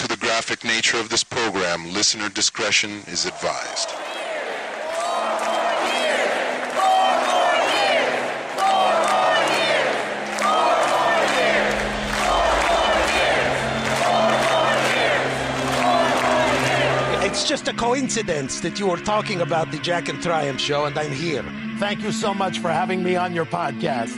to the graphic nature of this program, listener discretion is advised. It's just a coincidence that you were talking about the Jack and Triumph show, and I'm here. Thank you so much for having me on your podcast.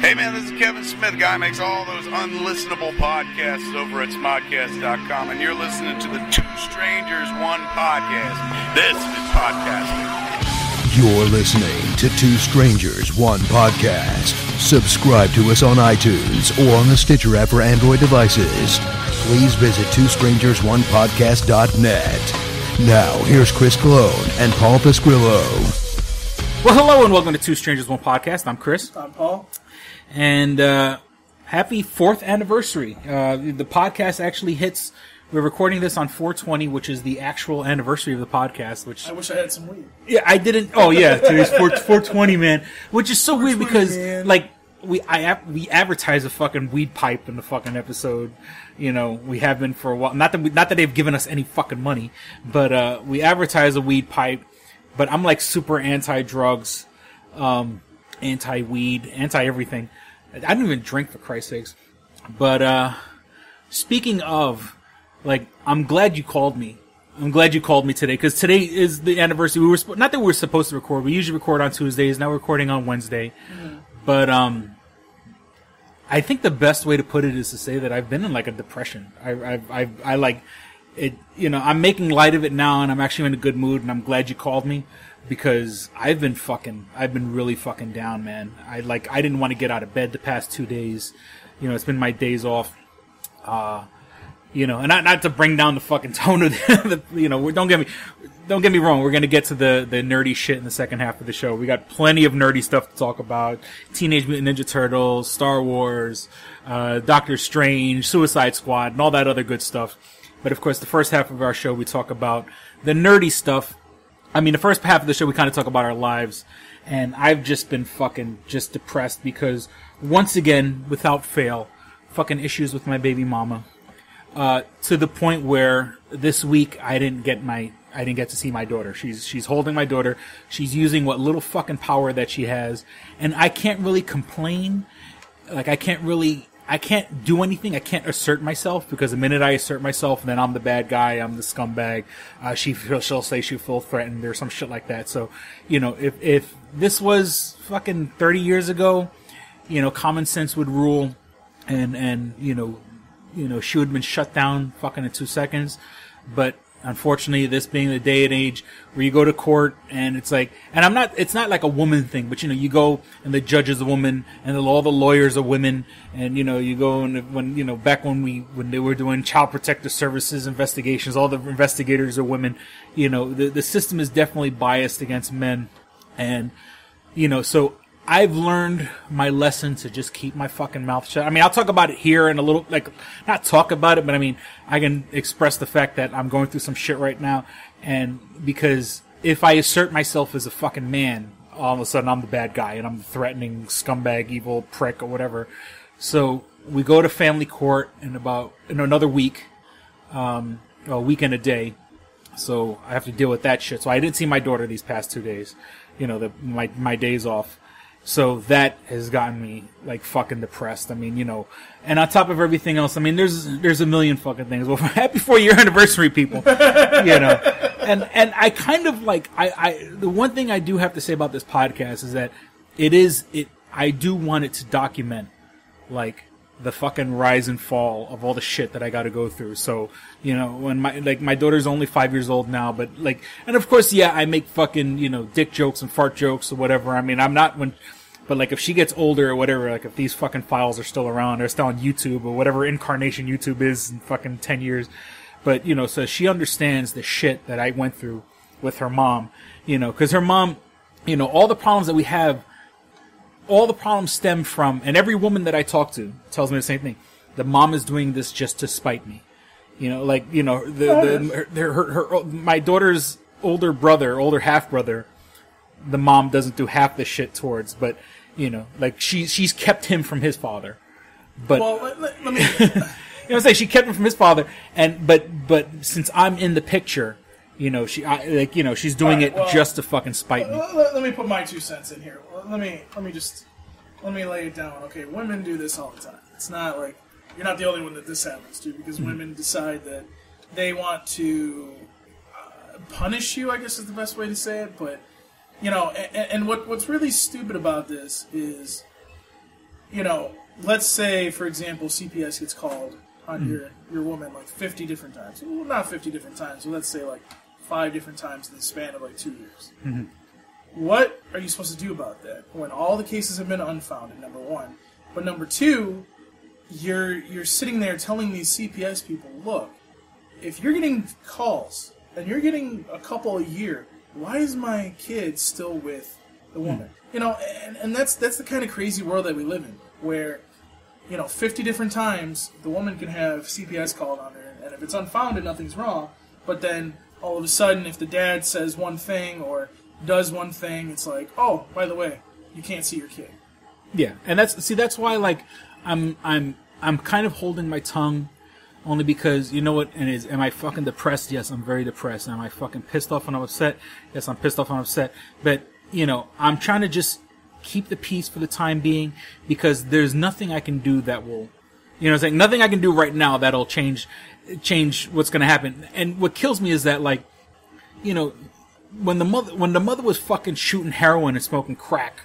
Hey man, this is Kevin Smith, guy who makes all those unlistenable podcasts over at smodcast.com, and you're listening to the Two Strangers One podcast. This is podcasting. You're listening to Two Strangers, One Podcast. Subscribe to us on iTunes or on the Stitcher app for Android devices. Please visit TwoStrangersOnePodcast.net. Now, here's Chris Cologne and Paul Pescrillo. Well, hello and welcome to Two Strangers One Podcast. I'm Chris, I'm Paul. And uh, happy fourth anniversary. Uh, the podcast actually hits. We're recording this on 420, which is the actual anniversary of the podcast. Which I wish I had some weed. yeah, I didn't. Oh yeah, today's 4, 420, man. Which is so weird because man. like we I we advertise a fucking weed pipe in the fucking episode. You know, we have been for a while. Not that we, not that they've given us any fucking money, but uh, we advertise a weed pipe. But I'm like super anti drugs, um, anti weed, anti everything. I don't even drink for Christ's sakes. But uh, speaking of, like, I'm glad you called me. I'm glad you called me today because today is the anniversary. We were sp- not that we were supposed to record. We usually record on Tuesdays. Now we're recording on Wednesday. But um, I think the best way to put it is to say that I've been in like a depression. I I I, I like it. You know, I'm making light of it now, and I'm actually in a good mood. And I'm glad you called me because I've been fucking. I've been really fucking down, man. I like. I didn't want to get out of bed the past two days. You know, it's been my days off. Uh, you know, and not not to bring down the fucking tone of the, the you know, don't get me, don't get me wrong. We're gonna get to the the nerdy shit in the second half of the show. We got plenty of nerdy stuff to talk about: Teenage Mutant Ninja Turtles, Star Wars, uh, Doctor Strange, Suicide Squad, and all that other good stuff. But of course, the first half of our show we talk about the nerdy stuff. I mean, the first half of the show we kind of talk about our lives, and I've just been fucking just depressed because once again, without fail, fucking issues with my baby mama uh, to the point where this week I didn't get my I didn't get to see my daughter. She's she's holding my daughter. She's using what little fucking power that she has, and I can't really complain. Like I can't really I can't do anything. I can't assert myself because the minute I assert myself, then I'm the bad guy. I'm the scumbag. Uh, she she'll say she feel threatened or some shit like that. So you know if if this was fucking thirty years ago, you know common sense would rule, and and you know you know, she would have been shut down fucking in two seconds. But unfortunately, this being the day and age where you go to court and it's like, and I'm not, it's not like a woman thing, but you know, you go and the judge is a woman and all the lawyers are women. And you know, you go and when, you know, back when we, when they were doing child protective services investigations, all the investigators are women. You know, the, the system is definitely biased against men. And, you know, so I've learned my lesson to just keep my fucking mouth shut. I mean, I'll talk about it here in a little, like, not talk about it, but I mean, I can express the fact that I'm going through some shit right now. And because if I assert myself as a fucking man, all of a sudden I'm the bad guy and I'm the threatening scumbag, evil prick or whatever. So we go to family court in about, in another week, um, a week and a day. So I have to deal with that shit. So I didn't see my daughter these past two days. You know, the, my, my days off. So that has gotten me like fucking depressed. I mean, you know, and on top of everything else, I mean, there's there's a million fucking things. Well, happy four year anniversary, people. you know, and and I kind of like I I the one thing I do have to say about this podcast is that it is it I do want it to document like the fucking rise and fall of all the shit that I got to go through. So, you know, when my like my daughter's only five years old now, but like, and of course, yeah, I make fucking you know dick jokes and fart jokes or whatever. I mean, I'm not when, but like if she gets older or whatever, like if these fucking files are still around, they're still on YouTube or whatever incarnation YouTube is in fucking ten years. But you know, so she understands the shit that I went through with her mom. You know, because her mom, you know, all the problems that we have all the problems stem from, and every woman that I talk to tells me the same thing. The mom is doing this just to spite me. You know, like you know, the, the her, her, her, my daughter's older brother, older half brother, the mom doesn't do half the shit towards, but you know, like she she's kept him from his father. But Well, let, let, let me. what I'm saying? She kept him from his father, and but but since I'm in the picture, you know, she I, like you know she's doing Alright, it well- just to fucking spite me. Let, let- let me put my two cents in here. Let me let me just let me lay it down. Okay, women do this all the time. It's not like you're not the only one that this happens to because women decide that they want to uh, punish you. I guess is the best way to say it. But you know, and, and what what's really stupid about this is, you know, let's say for example CPS gets called on your your woman like 50 different times. Well, not 50 different times. But let's say like five different times in the span of like two years. Mm-hmm. What are you supposed to do about that when all the cases have been unfounded number one? But number two you're you're sitting there telling these cps people look if you're getting calls and you're getting a couple a year why is my kid still with the hmm. woman? You know and, and that's that's the kind of crazy world that we live in where you know 50 different times the woman can have cps called on her and if it's unfounded nothing's wrong but then all of a sudden if the dad says one thing or does one thing it's like oh by the way you can't see your kid Yeah, and that's see that's why like I'm I'm I'm kind of holding my tongue only because you know what and is am I fucking depressed? Yes, I'm very depressed. Am I fucking pissed off and I'm upset? Yes, I'm pissed off and I'm upset. But you know, I'm trying to just keep the peace for the time being because there's nothing I can do that will you know I'm saying nothing I can do right now that'll change change what's going to happen. And what kills me is that like you know when the mother when the mother was fucking shooting heroin and smoking crack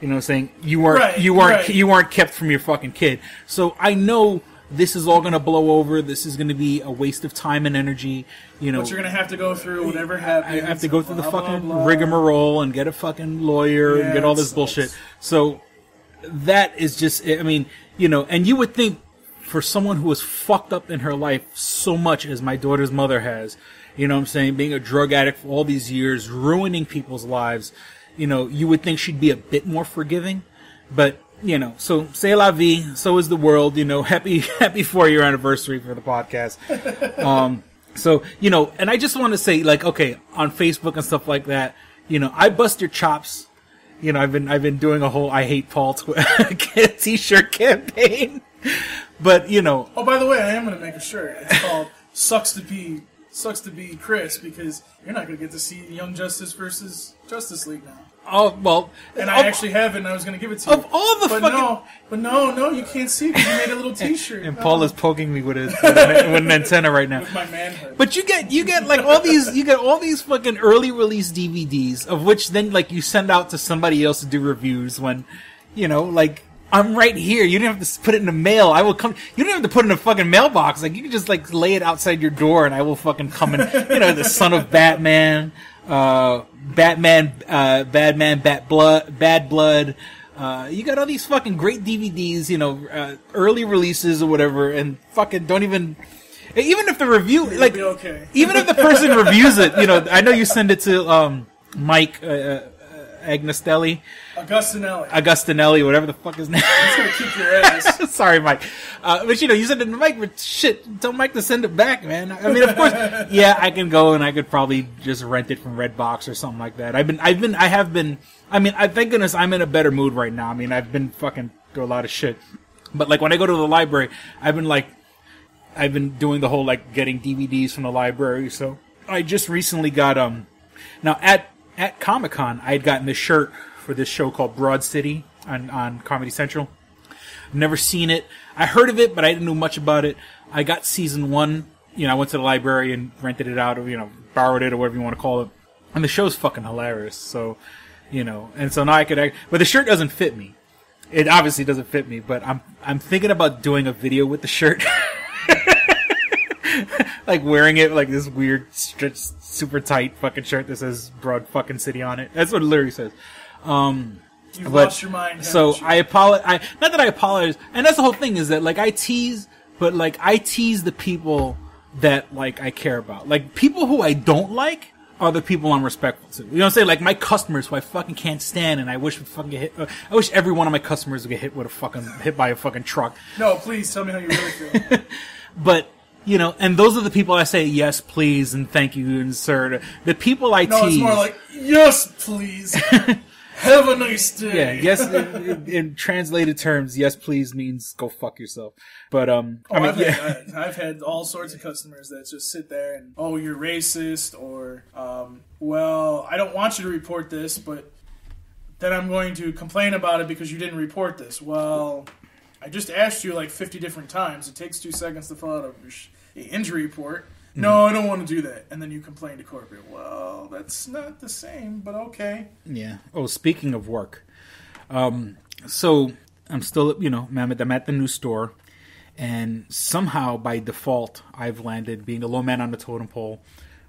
you know saying you weren't Right, you weren't right. you weren't kept from your fucking kid so i know this is all going to blow over this is going to be a waste of time and energy you know but you're gonna have to go through whatever happens. I have to go through the blah, blah, fucking blah. rigmarole and get a fucking lawyer and get all this bullshit. So that is just, I mean, you know, and you would think for someone who was fucked up in her life so much as my daughter's mother has, you know what I'm saying, being a drug addict for all these years, ruining people's lives, you know, you would think she'd be a bit more forgiving. But, you know, so say la vie, so is the world, you know, happy, happy four year anniversary for the podcast. Um, so, you know, and I just want to say, like, okay, on Facebook and stuff like that, you know, I bust your chops. You know, I've been I've been doing a whole I hate Paul tw- t-shirt campaign, but you know, oh by the way i am gonna make a shirt it's called sucks to be sucks to be chris because you're not gonna get to see young justice versus justice league now oh well, and of- I actually have it, and I was going to give it to you. Of all the but fucking- no, but no, no, you can't see because you made a little T-shirt. and. Paul is poking me with an, with an antenna right now. with my manhood. But you get you get like all these you get all these fucking early release DVDs of which then like you send out to somebody else to do reviews when you know like I'm right here. You don't have to put it in the mail. I will come. You don't have to put it in a fucking mailbox. Like you can just like lay it outside your door, and I will fucking come and you know the son of Batman, uh, Batman, uh, Batman, Bat Blood, Bad Blood. Uh, you got all these fucking great DVDs, you know, uh, early releases or whatever, and fucking don't even. Even if the review, like, be okay. even if the person reviews it, you know, I know you send it to um, Mike uh, uh, Agnostelli, Augustinelli. Agustinelli, whatever the fuck his name. It's gonna kick your ass. Sorry, Mike. Uh, but you know, you send it to Mike, but shit, tell Mike to send it back, man. I mean, of course, yeah, I can go and I could probably just rent it from Redbox or something like that. I've been, I've been, I have been. I mean, I thank goodness I'm in a better mood right now. I mean, I've been fucking through a lot of shit, but like when I go to the library, I've been like, I've been doing the whole like getting DVDs from the library. So I just recently got um, now at at Comic Con, I had gotten this shirt for this show called Broad City on on Comedy Central. I've never seen it. I heard of it, but I didn't know much about it. I got season one. You know, I went to the library and rented it out, or you know, borrowed it, or whatever you want to call it. And the show's fucking hilarious. So, you know, and so now I could. Act, but the shirt doesn't fit me. It obviously doesn't fit me. But I'm I'm thinking about doing a video with the shirt. like wearing it like this weird, stretch, super tight fucking shirt that says "Broad fucking City" on it. That's what it literally says. Um, You've but- lost your mind. so you? I apologize. I, not that I apologize, and that's the whole thing is that like I tease, but like I tease the people that like I care about. Like people who I don't like are the people I'm respectful to. You know what I'm saying? Like my customers who I fucking can't stand, and I wish would fucking get hit. Uh, I wish every one of my customers would get hit with a fucking hit by a fucking truck. No, please tell me how you really feel. But you know, and those are the people I say yes, please, and thank you, and sir. The people I No, tease. it's more like yes, please. Have a nice day. Yeah, yes. In, in, in translated terms, yes, please means go fuck yourself. But um, Oh, I mean, I've, yeah, had, I- I've had all sorts of customers that just sit there and, oh, you're racist, or, um, well, I don't want you to report this, but then I'm going to complain about it because you didn't report this. Well, I just asked you like 50 different times. It takes two seconds to fill out a a injury report. No, I don't want to do that. And then you complain to corporate. Well, that's not the same, but okay. Yeah. Oh, speaking of work, um, so I'm still, you know, I'm at, I'm at the new store, and somehow by default, I've landed being a low man on the totem pole,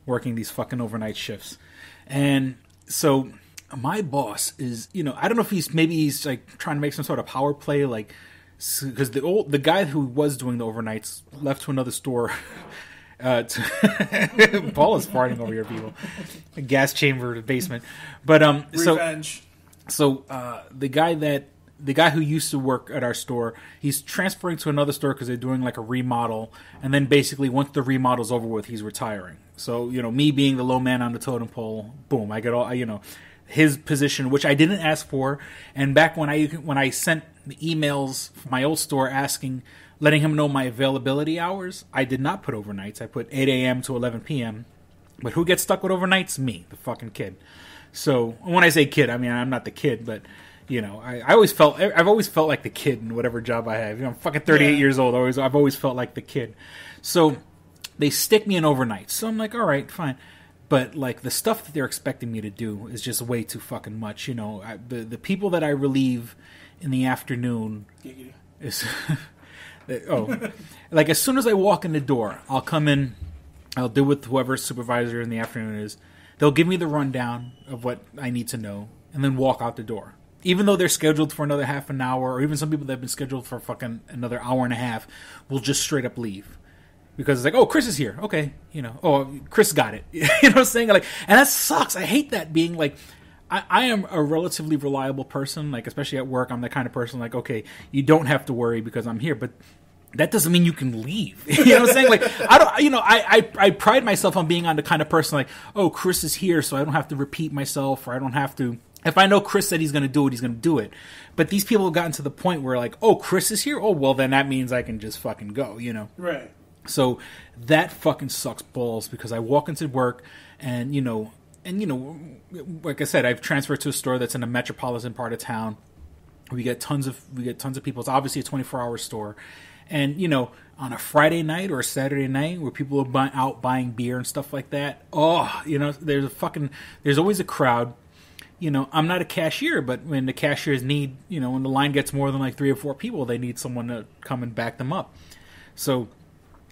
working these fucking overnight shifts, and so my boss is, you know, I don't know if he's maybe he's like trying to make some sort of power play, like because the old the guy who was doing the overnights left to another store. Uh, to Paul is farting over here, people. A gas chamber, basement. But um, so so uh, the guy that the guy who used to work at our store, he's transferring to another store because they're doing like a remodel, and then basically once the remodel's over with, he's retiring. So you know, me being the low man on the totem pole, boom, I get all you know his position, which I didn't ask for. And back when I when I sent the emails from my old store asking, letting him know my availability hours, I did not put overnights. I put 8 a.m. to 11 p.m. But who gets stuck with overnights? Me, the fucking kid. So when I say kid, I mean I'm not the kid, but you know, I, I always felt I've always felt like the kid in whatever job I have. You know, I'm fucking 38 Yeah. years old. Always I've always felt like the kid. So they stick me in overnight. So I'm like, all right, fine. But like the stuff that they're expecting me to do is just way too fucking much. You know, I, the the people that I relieve in the afternoon Giggity. is oh, like as soon as I walk in the door, I'll come in, I'll deal with whoever supervisor in the afternoon is. They'll give me the rundown of what I need to know, and then walk out the door. Even though they're scheduled for another half an hour, or even some people that have been scheduled for fucking another hour and a half, will just straight up leave because it's like, oh, Chris is here. Okay, you know, oh, Chris got it. you know what I'm saying? Like, and that sucks. I hate that being like, I, I am a relatively reliable person. Like, especially at work, I'm the kind of person like, okay, you don't have to worry because I'm here, but. That doesn't mean you can leave. you know what I'm saying? Like I don't, you know, I, I I pride myself on being on the kind of person like, oh, Chris is here, so I don't have to repeat myself, or I don't have to. If I know Chris said he's going to do it, he's going to do it. But these people have gotten to the point where like, oh, Chris is here. Oh, well, then that means I can just fucking go. You know? Right. So that fucking sucks balls because I walk into work and you know, and you know, like I said, I've transferred to a store that's in a metropolitan part of town. We get tons of we get tons of people. It's obviously a twenty four hour store, and you know, on a Friday night or a Saturday night where people are buy, out buying beer and stuff like that. Oh, you know, there's a fucking there's always a crowd you know, I'm not a cashier, but when the cashiers need, you know, when the line gets more than like three or four people, they need someone to come and back them up. So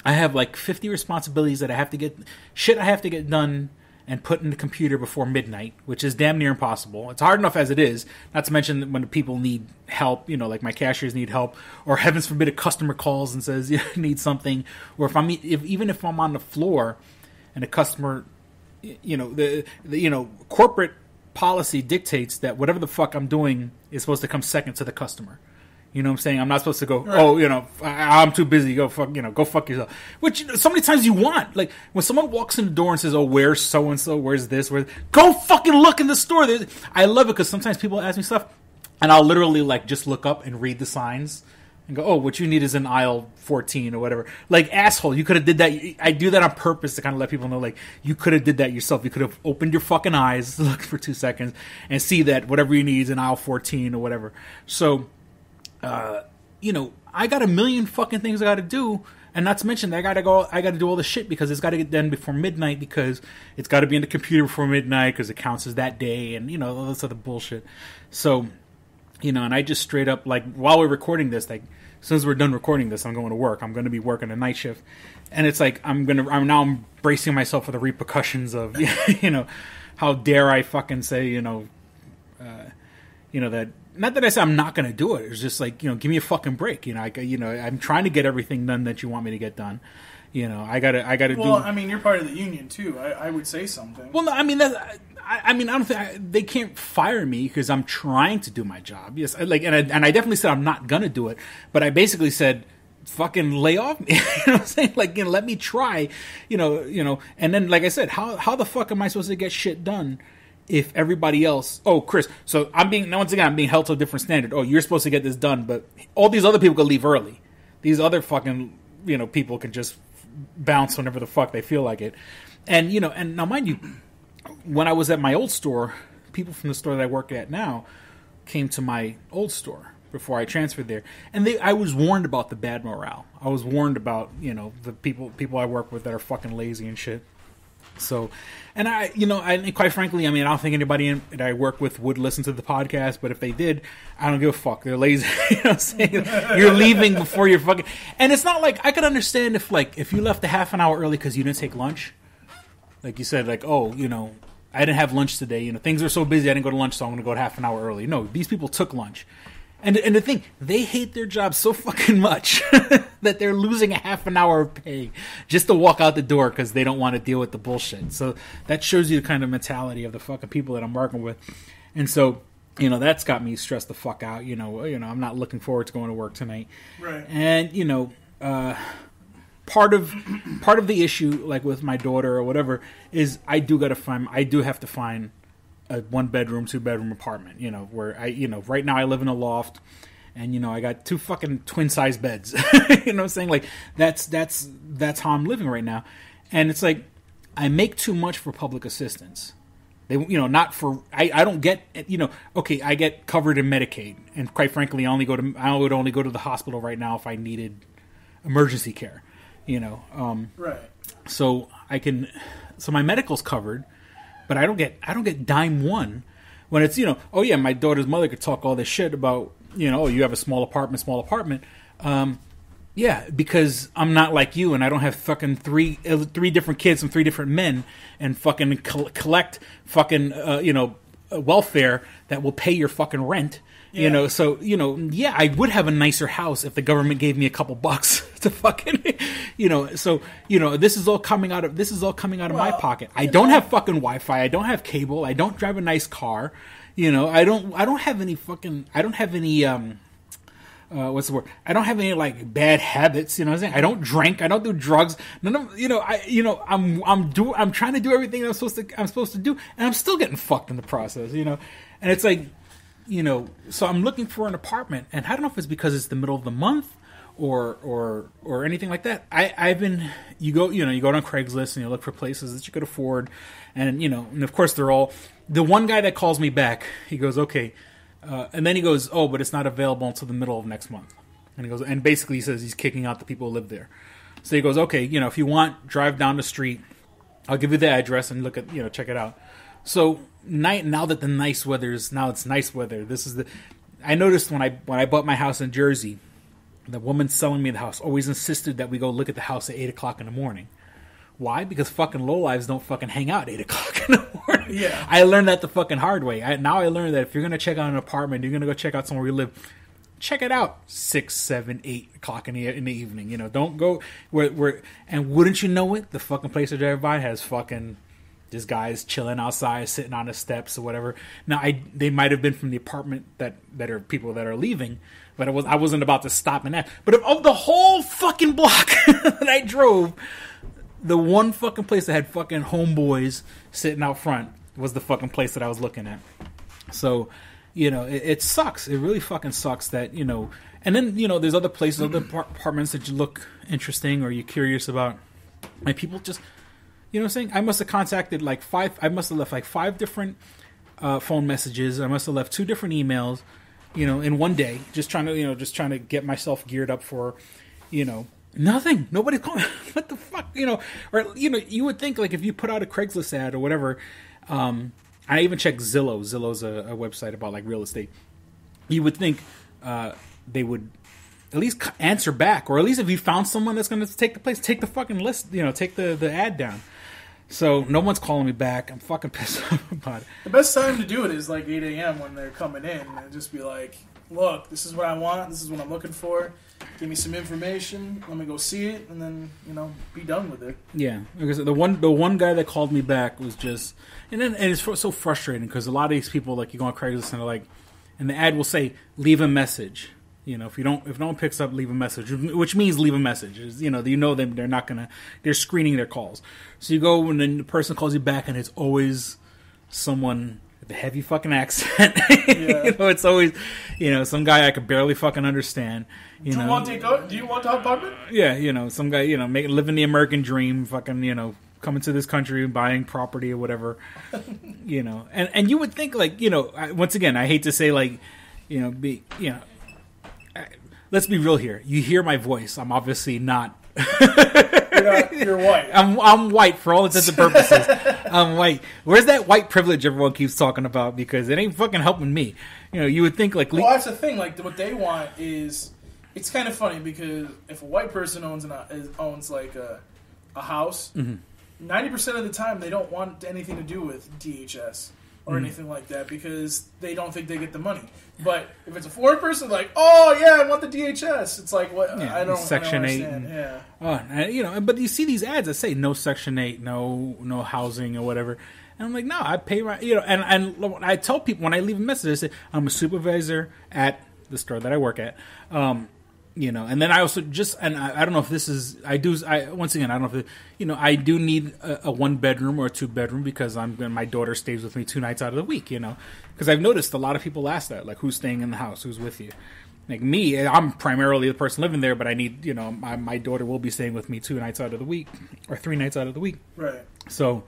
I have like 50 responsibilities that I have to get, shit I have to get done and put in the computer before midnight, which is damn near impossible. It's hard enough as it is, not to mention when people need help, you know, like my cashiers need help, or heavens forbid a customer calls and says, you need something, or if I'm, if, even if I'm on the floor and a customer, you know, the, the you know, corporate policy dictates that whatever the fuck I'm doing is supposed to come second to the customer. You know what I'm saying? I'm not supposed to go, oh, you know, I- I'm too busy. Go fuck, you know, go fuck yourself. Which you know, so many times you want. Like when someone walks in the door and says, "Oh, where's so and so? Where's this? Where?" Go fucking look in the store. There's, I love it because sometimes people ask me stuff, and I'll literally like just look up and read the signs and go, "Oh, what you need is in aisle 14 or whatever." Like asshole, you could have did that. I do that on purpose to kind of let people know, like you could have did that yourself. You could have opened your fucking eyes, look for two seconds, and see that whatever you need is in aisle 14 or whatever. So you know, I got a million fucking things I got to do, and not to mention I got to go, I got to do all the shit because it's got to get done before midnight because it's got to be in the computer before midnight because it counts as that day, and you know all this other bullshit. So, you know, and I just straight up like while we're recording this, like as soon as we're done recording this, I'm going to work. I'm going to be working a night shift, and it's like I'm gonna, I'm now I'm bracing myself for the repercussions of, you know, how dare I fucking say, you know, uh, you know that not that I say I'm not going to do it. It's just like you know, give me a fucking break. You know, I you know I'm trying to get everything done that you want me to get done. You know, I gotta I gotta Well, do. I mean, you're part of the union too. I, I would say something. well, no, I mean that. I, I mean, I don't think I, they can't fire me because I'm trying to do my job. Yes, like, and I, and I definitely said I'm not gonna do it, but I basically said, "Fucking lay off me." you know what I'm saying? Like, you know, let me try. You know, you know, and then like I said, how how the fuck am I supposed to get shit done? If everybody else, oh Chris, so I'm being now once again I'm being held to a different standard. Oh, you're supposed to get this done, but all these other people can leave early. These other fucking you know people can just bounce whenever the fuck they feel like it. And you know, and now mind you, when I was at my old store, people from the store that I work at now came to my old store before I transferred there, and they I was warned about the bad morale. I was warned about you know the people people I work with that are fucking lazy and shit. So, and I, you know, I quite frankly, I mean, I don't think anybody in, that I work with would listen to the podcast, but if they did, I don't give a fuck. They're lazy. you know saying? You're leaving before you're fucking. And it's not like I could understand if, like, if you left a half an hour early because you didn't take lunch. Like you said, like, oh, you know, I didn't have lunch today. You know, things are so busy, I didn't go to lunch, so I'm going to go half an hour early. No, these people took lunch. And, and the thing, they hate their job so fucking much that they're losing a half an hour of pay just to walk out the door because they don't want to deal with the bullshit. So that shows you the kind of mentality of the fucking people that I'm working with. And so, you know, that's got me stressed the fuck out. You know, you know, I'm not looking forward to going to work tonight. Right. And you know, uh, part of part of the issue, like with my daughter or whatever, is I do got to find. I do have to find a one bedroom, two bedroom apartment. You know, where I, you know, right now I live in a loft, and you know I got two fucking twin size beds. you know, what I'm saying like that's that's that's how I'm living right now, and it's like I make too much for public assistance. They, you know, not for I, I don't get you know okay I get covered in Medicaid and quite frankly I only go to I would only go to the hospital right now if I needed emergency care, you know. Um, Right. so I can so my medical's covered, but I don't get I don't get dime one when it's you know oh yeah my daughter's mother could talk all this shit about you know oh you have a small apartment small apartment. Um yeah because I'm not like you and I don't have fucking three uh, three different kids from three different men and fucking col- collect fucking uh, you know uh, welfare that will pay your fucking rent you know so you know yeah i would have a nicer house if the government gave me a couple bucks to fucking you know so you know this is all coming out of this is all coming out of my pocket i don't have fucking wi-fi i don't have cable i don't drive a nice car you know i don't i don't have any fucking i don't have any um uh, what's the word? I don't have any like bad habits. You know what I'm saying? I don't drink. I don't do drugs. None of you know. I you know I'm I'm do I'm trying to do everything I'm supposed to I'm supposed to do, and I'm still getting fucked in the process. You know, and it's like you know. So I'm looking for an apartment, and I don't know if it's because it's the middle of the month or or or anything like that. I I've been you go you know you go on Craigslist and you look for places that you could afford, and you know and of course they're all the one guy that calls me back. He goes okay. Uh, and then he goes, "Oh, but it's not available until the middle of next month." And he goes, and basically he says he's kicking out the people who live there. So he goes, "Okay, you know, if you want, drive down the street. I'll give you the address and look at, you know, check it out." So night now that the nice weather is now it's nice weather. This is the. I noticed when I when I bought my house in Jersey, the woman selling me the house always insisted that we go look at the house at eight o'clock in the morning. Why? Because fucking lowlives don't fucking hang out at eight o'clock in the morning. Yeah. I learned that the fucking hard way. I, now I learned that if you're gonna check out an apartment, you're gonna go check out somewhere you live. Check it out six, seven, eight o'clock in the in the evening. You know, don't go where where. And wouldn't you know it, the fucking place I drive by has fucking this guy's chilling outside, sitting on the steps or whatever. Now, I they might have been from the apartment that that are people that are leaving, but was I wasn't about to stop and that. But of, of the whole fucking block that I drove, the one fucking place that had fucking homeboys sitting out front was the fucking place that I was looking at. So, you know, it, it sucks. It really fucking sucks that you know. And then you know, there's other places, other apartments that you look interesting or you're curious about, and people just, you know, what I'm saying. I must have contacted like five. I must have left like five different uh, phone messages. I must have left two different emails, you know, in one day, just trying to, you know, just trying to get myself geared up for, you know, nothing. Nobody calling. what the fuck, you know? Or you know, you would think like if you put out a Craigslist ad or whatever. Um, I even checked Zillow. Zillow's a, a website about like real estate. You would think uh, they would at least answer back, or at least if you found someone that's going to take the place, take the fucking list, you know, take the the ad down. So no one's calling me back. I'm fucking pissed off about it. The best time to do it is like 8 a.m. when they're coming in and just be like, look, this is what I want. This is what I'm looking for. Give me some information. Let me go see it, and then you know, be done with it. Yeah, because the one the one guy that called me back was just, and then and it's so frustrating because a lot of these people like you go on Craigslist and they're like, and the ad will say leave a message. You know, if you don't if no one picks up, leave a message, which means leave a message. You know, you know them they're not gonna they're screening their calls. So you go and then the person calls you back and it's always someone with a heavy fucking accent. you know, it's always, you know, some guy I could barely fucking understand. You Do know, you want to go? Do you want to have apartment? yeah, you know, some guy, you know, making living the American dream, fucking, you know, coming to this country and buying property or whatever, you know, and and you would think like, you know, I, once again, I hate to say like, you know, be, you know, let's be real here. You hear my voice. I'm obviously not. You're, not, you're white. I'm I'm white for all intents and purposes. I'm white. Where's that white privilege everyone keeps talking about? Because it ain't fucking helping me. You know, you would think like, Well, that's the thing. Like what they want is, it's kind of funny because if a white person owns an owns like a a house, Mm-hmm. 90 percent of the time they don't want anything to do with DHS or Mm-hmm. anything like that because they don't think they get the money. But if it's a foreign person, like, oh yeah, I want the DHS. It's like what Yeah, I don't Section I don't eight and- Yeah. Oh, and, you know, but you see these ads that say no Section Eight, no no housing or whatever, and I'm like, no, I pay my, you know, and and I tell people when I leave a message, I say I'm a supervisor at the store that I work at, um, you know, and then I also just and I, I don't know if this is I do I once again I don't know if it, you know I do need a, a one bedroom or a two bedroom because I'm my daughter stays with me two nights out of the week, you know, because I've noticed a lot of people ask that like who's staying in the house, who's with you. Like me, I'm primarily the person living there, but I need, you know, my, my daughter will be staying with me two nights out of the week or three nights out of the week. Right. So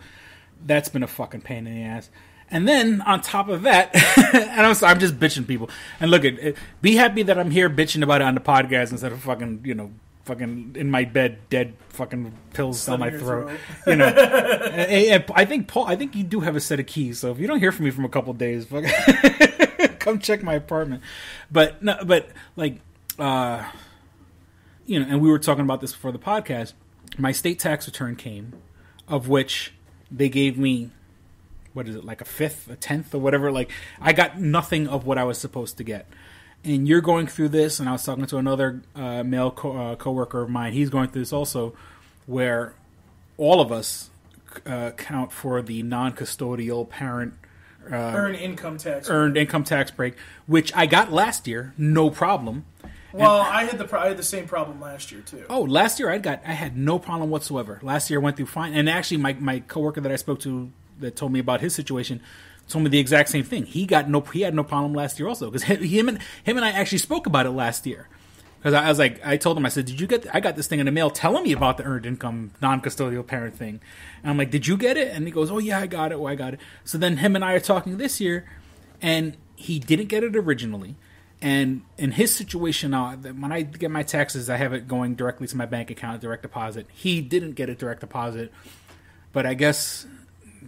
that's been a fucking pain in the ass. And then on top of that, and I'm sorry, I'm just bitching people. And look at be happy that I'm here bitching about it on the podcast instead of fucking, you know, fucking in my bed, dead fucking pills down my throat. throat. You know, I think Paul, I think you do have a set of keys. So if you don't hear from me from a couple days, fuck, come check my apartment. But no, but like, uh, you know, and we were talking about this before the podcast. My state tax return came, of which they gave me what is it like a fifth, a tenth, or whatever. Like I got nothing of what I was supposed to get. And you're going through this, and I was talking to another uh, male co- uh, coworker of mine. He's going through this also, where all of us uh, count for the non-custodial parent Earn income tax. earned income tax break, which I got last year, no problem. well, I had the I had the same problem last year too. Oh, last year I got I had no problem whatsoever. Last year I went through fine, and actually my my coworker that I spoke to that told me about his situation told me the exact same thing. He got no he had no problem last year also because him and him and I actually spoke about it last year. Because I, I was like, I told him, I said, "Did you get? I got this thing in the mail telling me about the earned income non-custodial parent thing." And I'm like, "Did you get it?" And he goes, "Oh yeah, I got it. Oh, I got it." So then him and I are talking this year, and he didn't get it originally. And in his situation, uh, now when I get my taxes, I have it going directly to my bank account, direct deposit. He didn't get a direct deposit, but I guess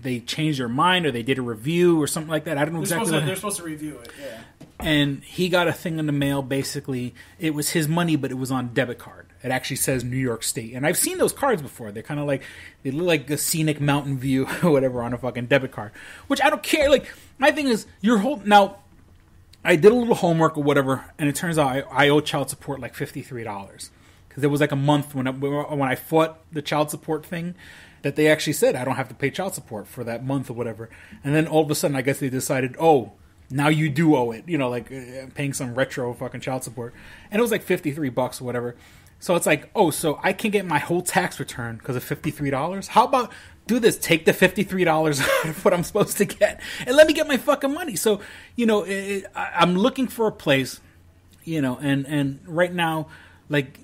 they changed their mind or they did a review or something like that. I don't know They're, exactly. supposed to, they're supposed to review it. Yeah. and he got a thing in the mail. Basically, it was his money, but it was on debit card. It actually says New York State, and I've seen those cards before. They're kind of like they look like a scenic mountain view or whatever on a fucking debit card. Which I don't care. Like my thing is, your whole now. I did a little homework or whatever, and it turns out I, I owe child support like fifty three dollars because there was like a month when I, when I fought the child support thing that they actually said I don't have to pay child support for that month or whatever, and then all of a sudden I guess they decided oh now you do owe it you know like uh, paying some retro fucking child support, and it was like fifty three bucks or whatever. So it's like oh so I can get my whole tax return because of fifty three dollars. How about do this. Take the fifty three dollars out of what I'm supposed to get, and let me get my fucking money. So you know, it, I, I'm looking for a place, you know, and and right now, like,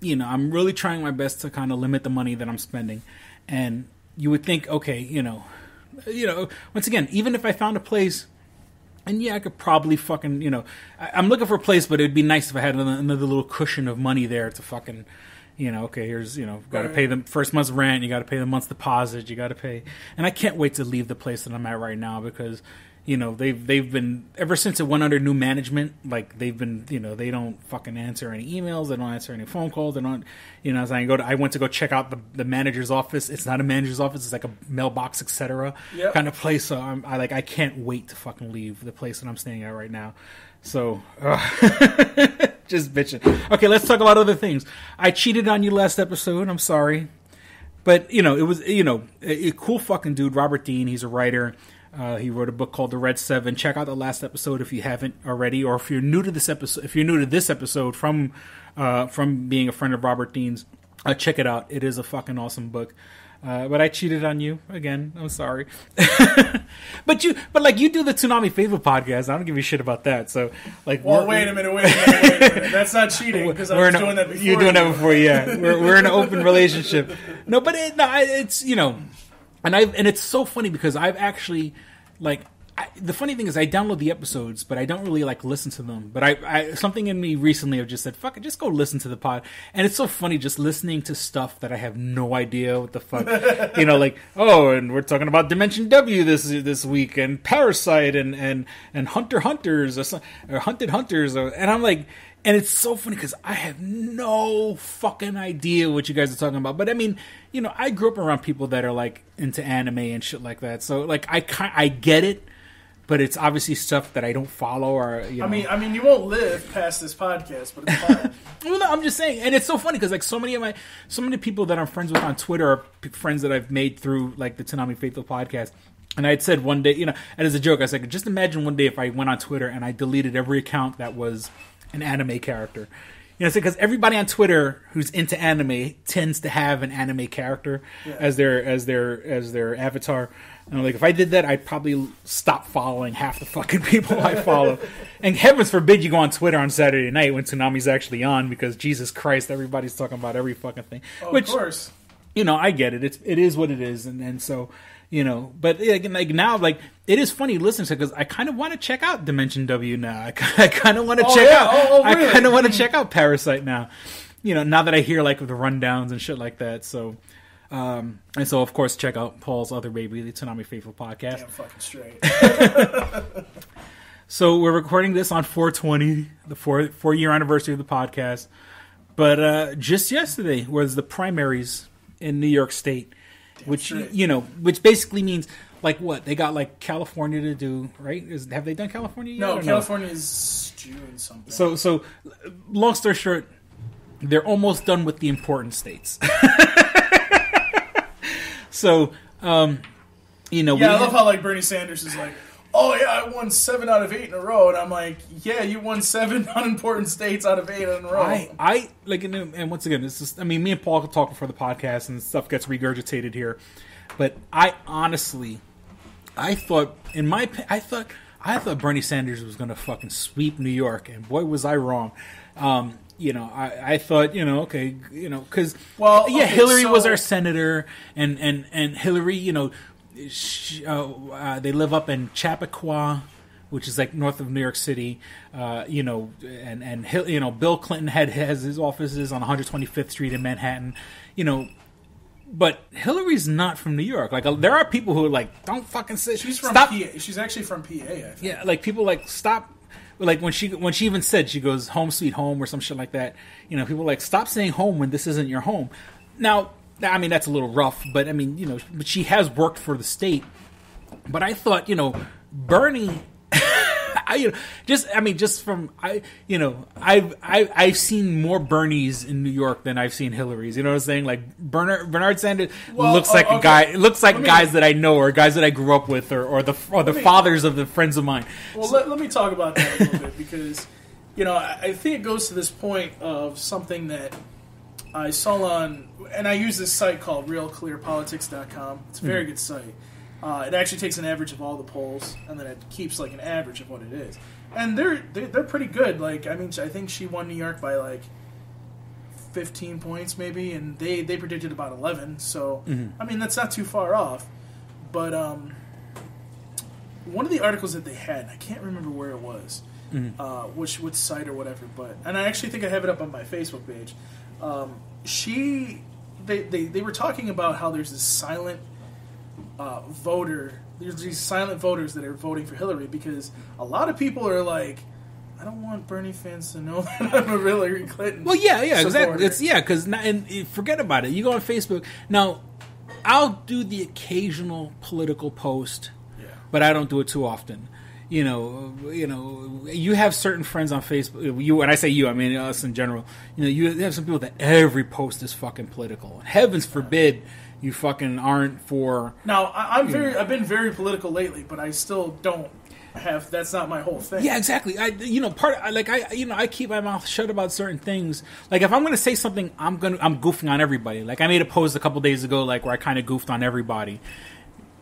you know, I'm really trying my best to kind of limit the money that I'm spending, and you would think, okay, you know, you know, once again, even if I found a place. And yeah, I could probably fucking, you know, I, I'm looking for a place, but it'd be nice if I had another, another little cushion of money there to fucking, you know, okay, here's, you know, got to pay the first month's rent, you got to pay the month's deposit, you got to pay, and I can't wait to leave the place that I'm at right now because, you know, they've they've been ever since it went under new management, like they've been, you know, they don't fucking answer any emails, they don't answer any phone calls, they don't, you know, as I go to, I went to go check out the the manager's office. It's not a manager's office, it's like a mailbox, etc. Yep. kind of place. So I'm, I like, I can't wait to fucking leave the place that I'm staying at right now. So. ugh. just bitching. Okay, let's talk about other things. I cheated on you last episode. I'm sorry, but you know it was you know a, a cool fucking dude, Robert Dean. He's a writer. Uh, he wrote a book called The Red Seven. Check out the last episode if you haven't already, or if you're new to this episode. If you're new to this episode from uh, from being a friend of Robert Dean's, uh, check it out. It is a fucking awesome book. Uh, but I cheated on you again. I'm sorry. but you, but like you do the Toonami Faithful podcast. I don't give a shit about that. So like, Well, wait a minute, wait a minute, wait a minute. That's not cheating because I we're was in a- doing that before. You're doing that before, yeah. We're we're in an open relationship. No, but it, no, it's you know, and I and it's so funny because I've actually like. I, the funny thing is, I download the episodes, but I don't really like listen to them. But I, I something in me recently have just said, "Fuck it, just go listen to the pod." And it's so funny just listening to stuff that I have no idea what the fuck, you know, like oh, and we're talking about Dimension W this this week, and Parasyte, and and and Hunter Hunters, or, or Hunted Hunters, or, and I'm like, and it's so funny because I have no fucking idea what you guys are talking about. But I mean, you know, I grew up around people that are like into anime and shit like that. So like, I I get it, but it's obviously stuff that I don't follow or you know. I mean, I mean, you won't live past this podcast, but it's fine. Well, no, I'm just saying, and it's so funny because like so many of my, so many people that I'm friends with on Twitter are p- friends that I've made through like the Toonami Faithful podcast. And I had said one day, you know, and as a joke, I said, just imagine one day if I went on Twitter and I deleted every account that was an anime character. You know, because everybody on Twitter who's into anime tends to have an anime character as their as their as their avatar. And like, if I did that, I'd probably stop following half the fucking people I follow. and heavens forbid you go on Twitter on Saturday night when Toonami's actually on, because Jesus Christ, everybody's talking about every fucking thing. Oh, Which of course. you know, I get it. It's it is what it is, and and so you know, but again, like now, like it is funny listening to because I kind of want to check out Dimension W now. I, kind of want to Oh, check yeah? out. Oh, oh, really? I kind of want to check out Parasyte now. You know, now that I hear like the rundowns and shit like that. So, um, and so of course check out Paul's other baby, the Toonami Faithful podcast. Damn fucking straight. So we're recording this on 420, the four four year anniversary of the podcast. But uh, just yesterday was the primaries in New York State, which straight. you know, which basically means like what they got like California to do, right? Is, have they done California yet? No, or California is June something. So so, long story short, they're almost done with the important states. so, um, you know, yeah, I love have- how like Bernie Sanders is like, "Oh yeah, I won seven out of eight in a row," and I'm like, "Yeah, you won seven unimportant states out of eight in a row." I, I like, and, and once again, this is, I mean, me and Paul talking for the podcast and stuff gets regurgitated here, but I honestly, I thought in my, I thought, I thought Bernie Sanders was going to fucking sweep New York, and boy was I wrong. Um, you know, I, I thought, you know, okay, you know, because Well, yeah, okay, Hillary was our senator, and and and Hillary, you know, she, uh, uh, they live up in Chappaqua, which is like north of New York City. Uh, you know, and and you know, Bill Clinton had has his offices on 125th Street in Manhattan. You know. But Hillary's not from New York. Like, uh, there are people who are like, "Don't fucking say." She's from stop. PA. She's actually from PA. I think. Yeah, like people like stop. Like when she when she even said she goes home sweet home or some shit like that. You know, people like stop saying home when this isn't your home. Now, I mean that's a little rough, but I mean you know, but she has worked for the state. But I thought you know, Bernie. I, you know, just I mean, just from I, you know, I've I, I've seen more Bernies in New York than I've seen Hillarys. You know what I'm saying? Like Bernard Bernard Sanders Well, looks oh, like a guy. It looks like me- guys that I know or guys that I grew up with or, or the or the me- fathers of the friends of mine. Well, let, let me talk about that a little bit because, you know, I, I think it goes to this point of something that I saw on, and I use this site called RealClearPolitics.com. It's a very good site. Uh, it actually takes an average of all the polls, and then it keeps like an average of what it is. And they're they're, they're pretty good. Like, I mean, I think she won New York by like. 15 points maybe and they they predicted about 11 so i mean that's not too far off but um one of the articles that they had, I can't remember where it was, uh, which which site or whatever, but and I actually think I have it up on my Facebook page. Um, she, they, they they were talking about how there's this silent uh, voter. There's these silent voters that are voting for Hillary because a lot of people are like, I don't want Bernie fans to know that I'm a Hillary Clinton. Well, yeah, yeah, supporter." exactly. It's yeah, because and forget about it. You go on Facebook now. I'll do the occasional political post, Yeah. but I don't do it too often. You know, you know, you have certain friends on Facebook. You and I say you, I mean us in general. You know, you have some people that every post is fucking political. Heavens forbid you fucking aren't for Now I, I'm very I've been very political lately, but I still don't have. That's not my whole thing. Yeah, exactly. I, you know, part I- like I, you know, I keep my mouth shut about certain things. Like if I'm going to say something, I'm going, to I'm goofing on everybody. Like I made a post a couple days ago, like where I kind of goofed on everybody,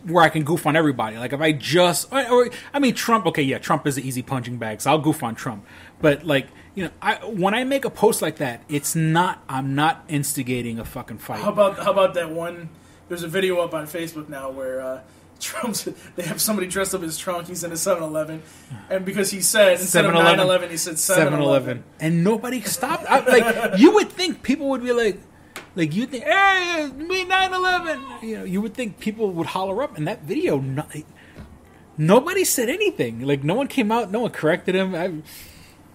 where I can goof on everybody. Like if I just, or, or I mean, Trump. Okay, yeah, Trump is an easy punching bag, so I'll goof on Trump. But like, you know, I when I make a post like that, it's not. I'm not instigating a fucking fight. How about how about that one? There's a video up on Facebook now where uh, Trump's. They have somebody dressed up as Trump. He's in a 7-Eleven, and because he said instead of 7-Eleven. 9-11, he said 7 7-Eleven. and nobody stopped. I, like you would think people would be like, like you think, hey, me 9-11. You know, you would think people would holler up. And that video, no, nobody said anything. Like no one came out, no one corrected him. I,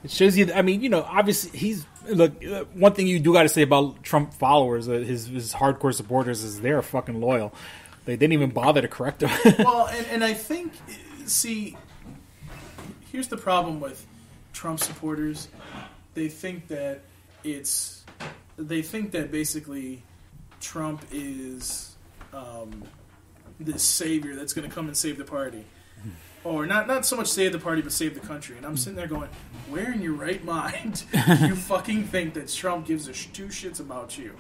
it shows you. I mean, you know, obviously he's look. uh, One thing you do got to say about Trump followers, uh, his his hardcore supporters, is they're fucking loyal. They didn't even bother to correct him. well, and, and I think, see, here's the problem with Trump supporters. They think that it's, they think that basically Trump is um, this savior that's going to come and save the party. Or not, not so much save the party, but save the country. And I'm sitting there going, where in your right mind do you fucking think that Trump gives a sh- two shits about you?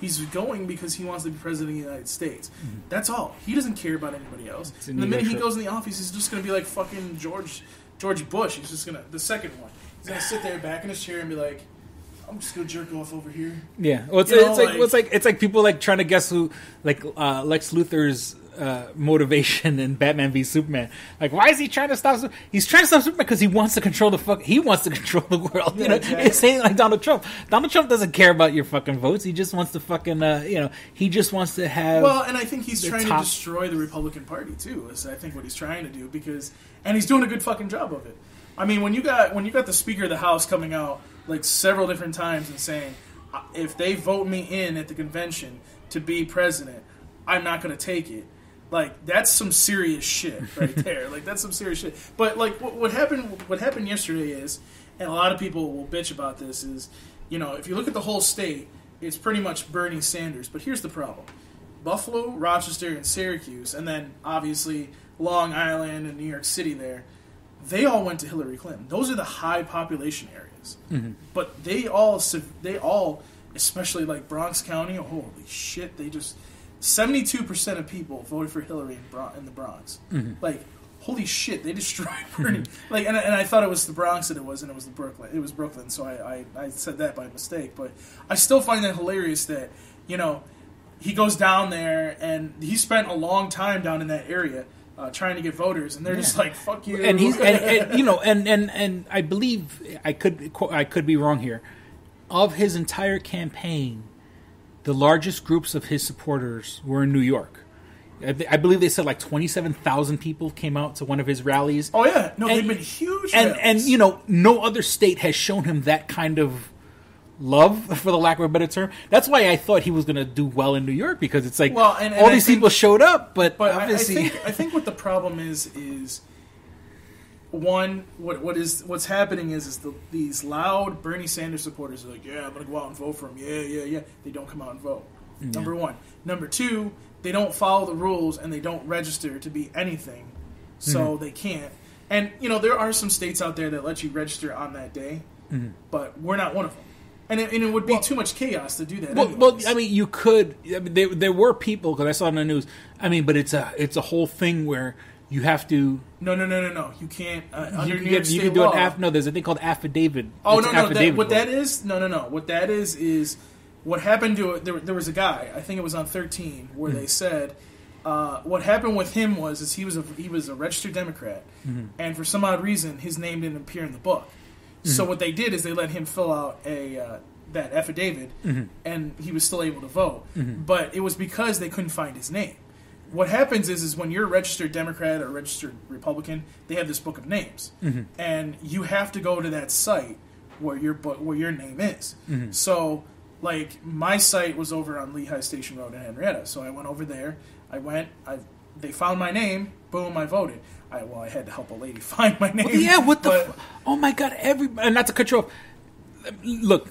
He's going because he wants to be president of the United States. That's all. He doesn't care about anybody else. an And the minute he goes in the office, he's just going to be like fucking George George Bush. He's just going to, the second one. He's going to sit there back in his chair and be like, I'm just to jerk off over here. Yeah, well, it's, You know, it's like, like- it's like it's like people like trying to guess who like uh, Lex Luthor's uh, motivation in Batman v Superman. Like, why is he trying to stop? Su- He's trying to stop Superman because he wants to control the fuck. He wants to control the world. You Yeah, know, exactly. it's saying like Donald Trump. Donald Trump doesn't care about your fucking votes. He just wants to fucking uh, you know. He just wants to have. Well, and I think he's trying top- to destroy the Republican Party too. Is I think what he's trying to do because, and he's doing a good fucking job of it. I mean, when you got when you got the Speaker of the House coming out like several different times and saying, "Uh, if they vote me in at the convention to be president, I'm not going to take it. Like that's some serious shit right there. like that's some serious shit. But like what, what happened what happened yesterday is, and a lot of people will bitch about this is, you know, if you look at the whole state, it's pretty much Bernie Sanders. But here's the problem: Buffalo, Rochester, and Syracuse, and then obviously Long Island and New York City. There, they all went to Hillary Clinton. Those are the high population areas. Mm-hmm. But they all, they all, especially like Bronx County. Holy shit! They just seventy-two percent of people voted for Hillary in, Bron- in the Bronx. Mm-hmm. Like, holy shit! They destroyed mm-hmm. Bernie. like, and, I- and I thought it was the Bronx that it was, and it was the Brooklyn. It was Brooklyn. So I, I, I said that by mistake. But I still find that hilarious that you know he goes down there and he spent a long time down in that area. Uh, trying to get voters, and they're just like, "Fuck you!" and he's and, and you know and and and I believe I could I could be wrong here. Of his entire campaign, the largest groups of his supporters were in New York. I, th- I believe they said like twenty seven thousand people came out to one of his rallies. oh yeah, no, And- they've been huge. and rallies. and you know no other state has shown him that kind of love for the lack of a better term that's why i thought he was going to do well in new york because it's like Well, and- and all I these think- people showed up but, But I, I obviously think I think what the problem is is one what what is what's happening is is the, these loud Bernie Sanders supporters are like, yeah, I'm gonna go out and vote for him. Yeah, yeah, yeah. They don't come out and vote. Number one. Number two, they don't follow the rules and they don't register to be anything, so Mm-hmm. they can't. And you know there are some states out there that let you register on that day, Mm-hmm. but we're not one of them. And it, and it would be too much chaos to do that. well, well i mean you could I mean, there, there were people because i saw it on the news i mean but it's a it's a whole thing where you have to no, no, no, no, no. You can't uh, you under can, New York get, you can do law. an aff no there's a thing called affidavit Oh It's no, no. That, what that is? No, no, no. What that is is what happened to it. There, there was a guy. I think it was on 13 Hmm. where they said uh, what happened with him was is he was a he was a registered Democrat, Hmm. and for some odd reason his name didn't appear in the book. So Hmm. what they did is they let him fill out a uh, that affidavit, Hmm. and he was still able to vote. But it was because they couldn't find his name. What happens is, is when you're a registered Democrat or a registered Republican, they have this book of names, and you have to go to that site where your book where your name is. So, like my site was over on Lehigh Station Road in Henrietta, so I went over there. I went. I they found my name. Boom! I voted. I well, I had to help a lady find my name. yeah what the but- f- oh my god every not to cut you off look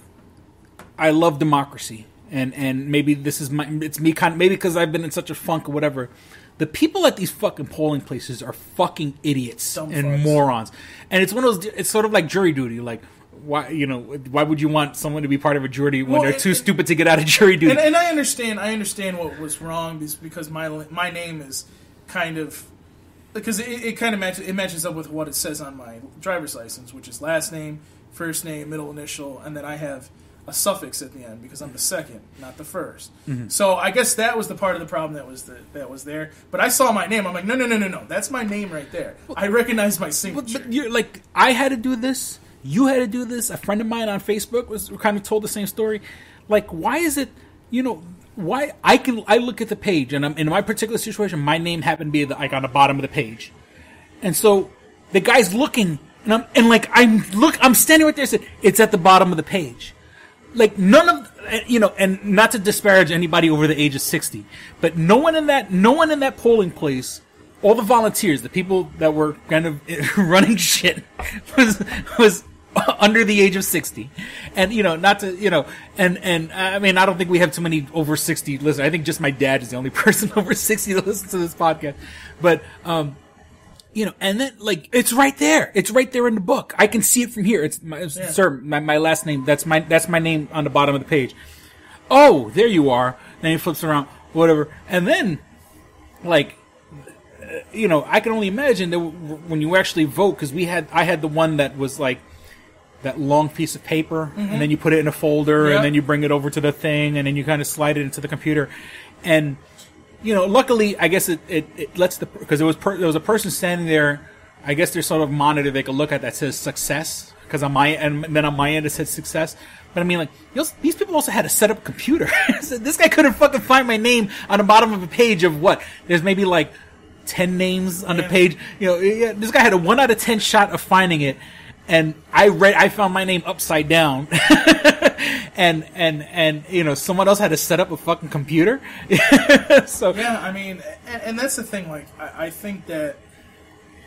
i love democracy and and maybe this is my it's me kind of maybe because i've been in such a funk or whatever the people at these fucking polling places are fucking idiots Dumb and fucks. morons. And it's one of those. It's sort of like jury duty. Like, why you know why would you want someone to be part of a jury when Well, they're it- too it- stupid to get out of jury duty? and, and I understand. I understand what was wrong because, because my my name is kind of because it, it kind of matches it matches up with what it says on my driver's license, which is last name, first name, middle initial, and then I have a suffix at the end because I'm the second, not the 1st Mm-hmm. So I guess that was the part of the problem that was the, that was there. But I saw my name. I'm like, no, no, no, no, no. That's my name right there. I recognize my signature. but you're like, I had to do this. You had to do this. A friend of mine on Facebook was kind of told the same story. Like, why is it? You know, why I can I look at the page and I'm in my particular situation. My name happened to be the, like on the bottom of the page, and so the guy's looking and I'm and like I'm look I'm standing right there. Said it's at the bottom of the page. Like none of you know, and not to disparage anybody over the age of sixty, but no one in that no one in that polling place all the volunteers, the people that were kind of running shit, was was under the age of sixty, and you know, not to you know, and and I mean, I don't think we have too many over sixty listeners. I think just my dad is the only person over sixty that listens to this podcast, but um, you know, and then like it's right there. It's right there in the book. I can see it from here. It's my, sir, my, my last name. That's my that's my name on the bottom of the page. Oh, there you are. Then he flips around, whatever, and then like you know, I can only imagine that when you actually vote, because we had, I had the one that was like that long piece of paper, and mm-hmm. then you put it in a folder, Yeah. and then you bring it over to the thing, and then you kind of slide it into the computer, and you know, luckily, I guess it it, it lets the because there was per, there was a person standing there. I guess there's sort of monitor they could look at that says success because on my and then on my end it said success. But I mean, like these people also had to set up a computer. So this guy couldn't fucking find my name on the bottom of a page of what? There's maybe like ten names on the page. You know, yeah, this guy had a one out of ten shot of finding it, and I read, I found my name upside down, and and and you know, someone else had to set up a fucking computer. so Yeah, I mean, and, and that's the thing. Like, I, I think that,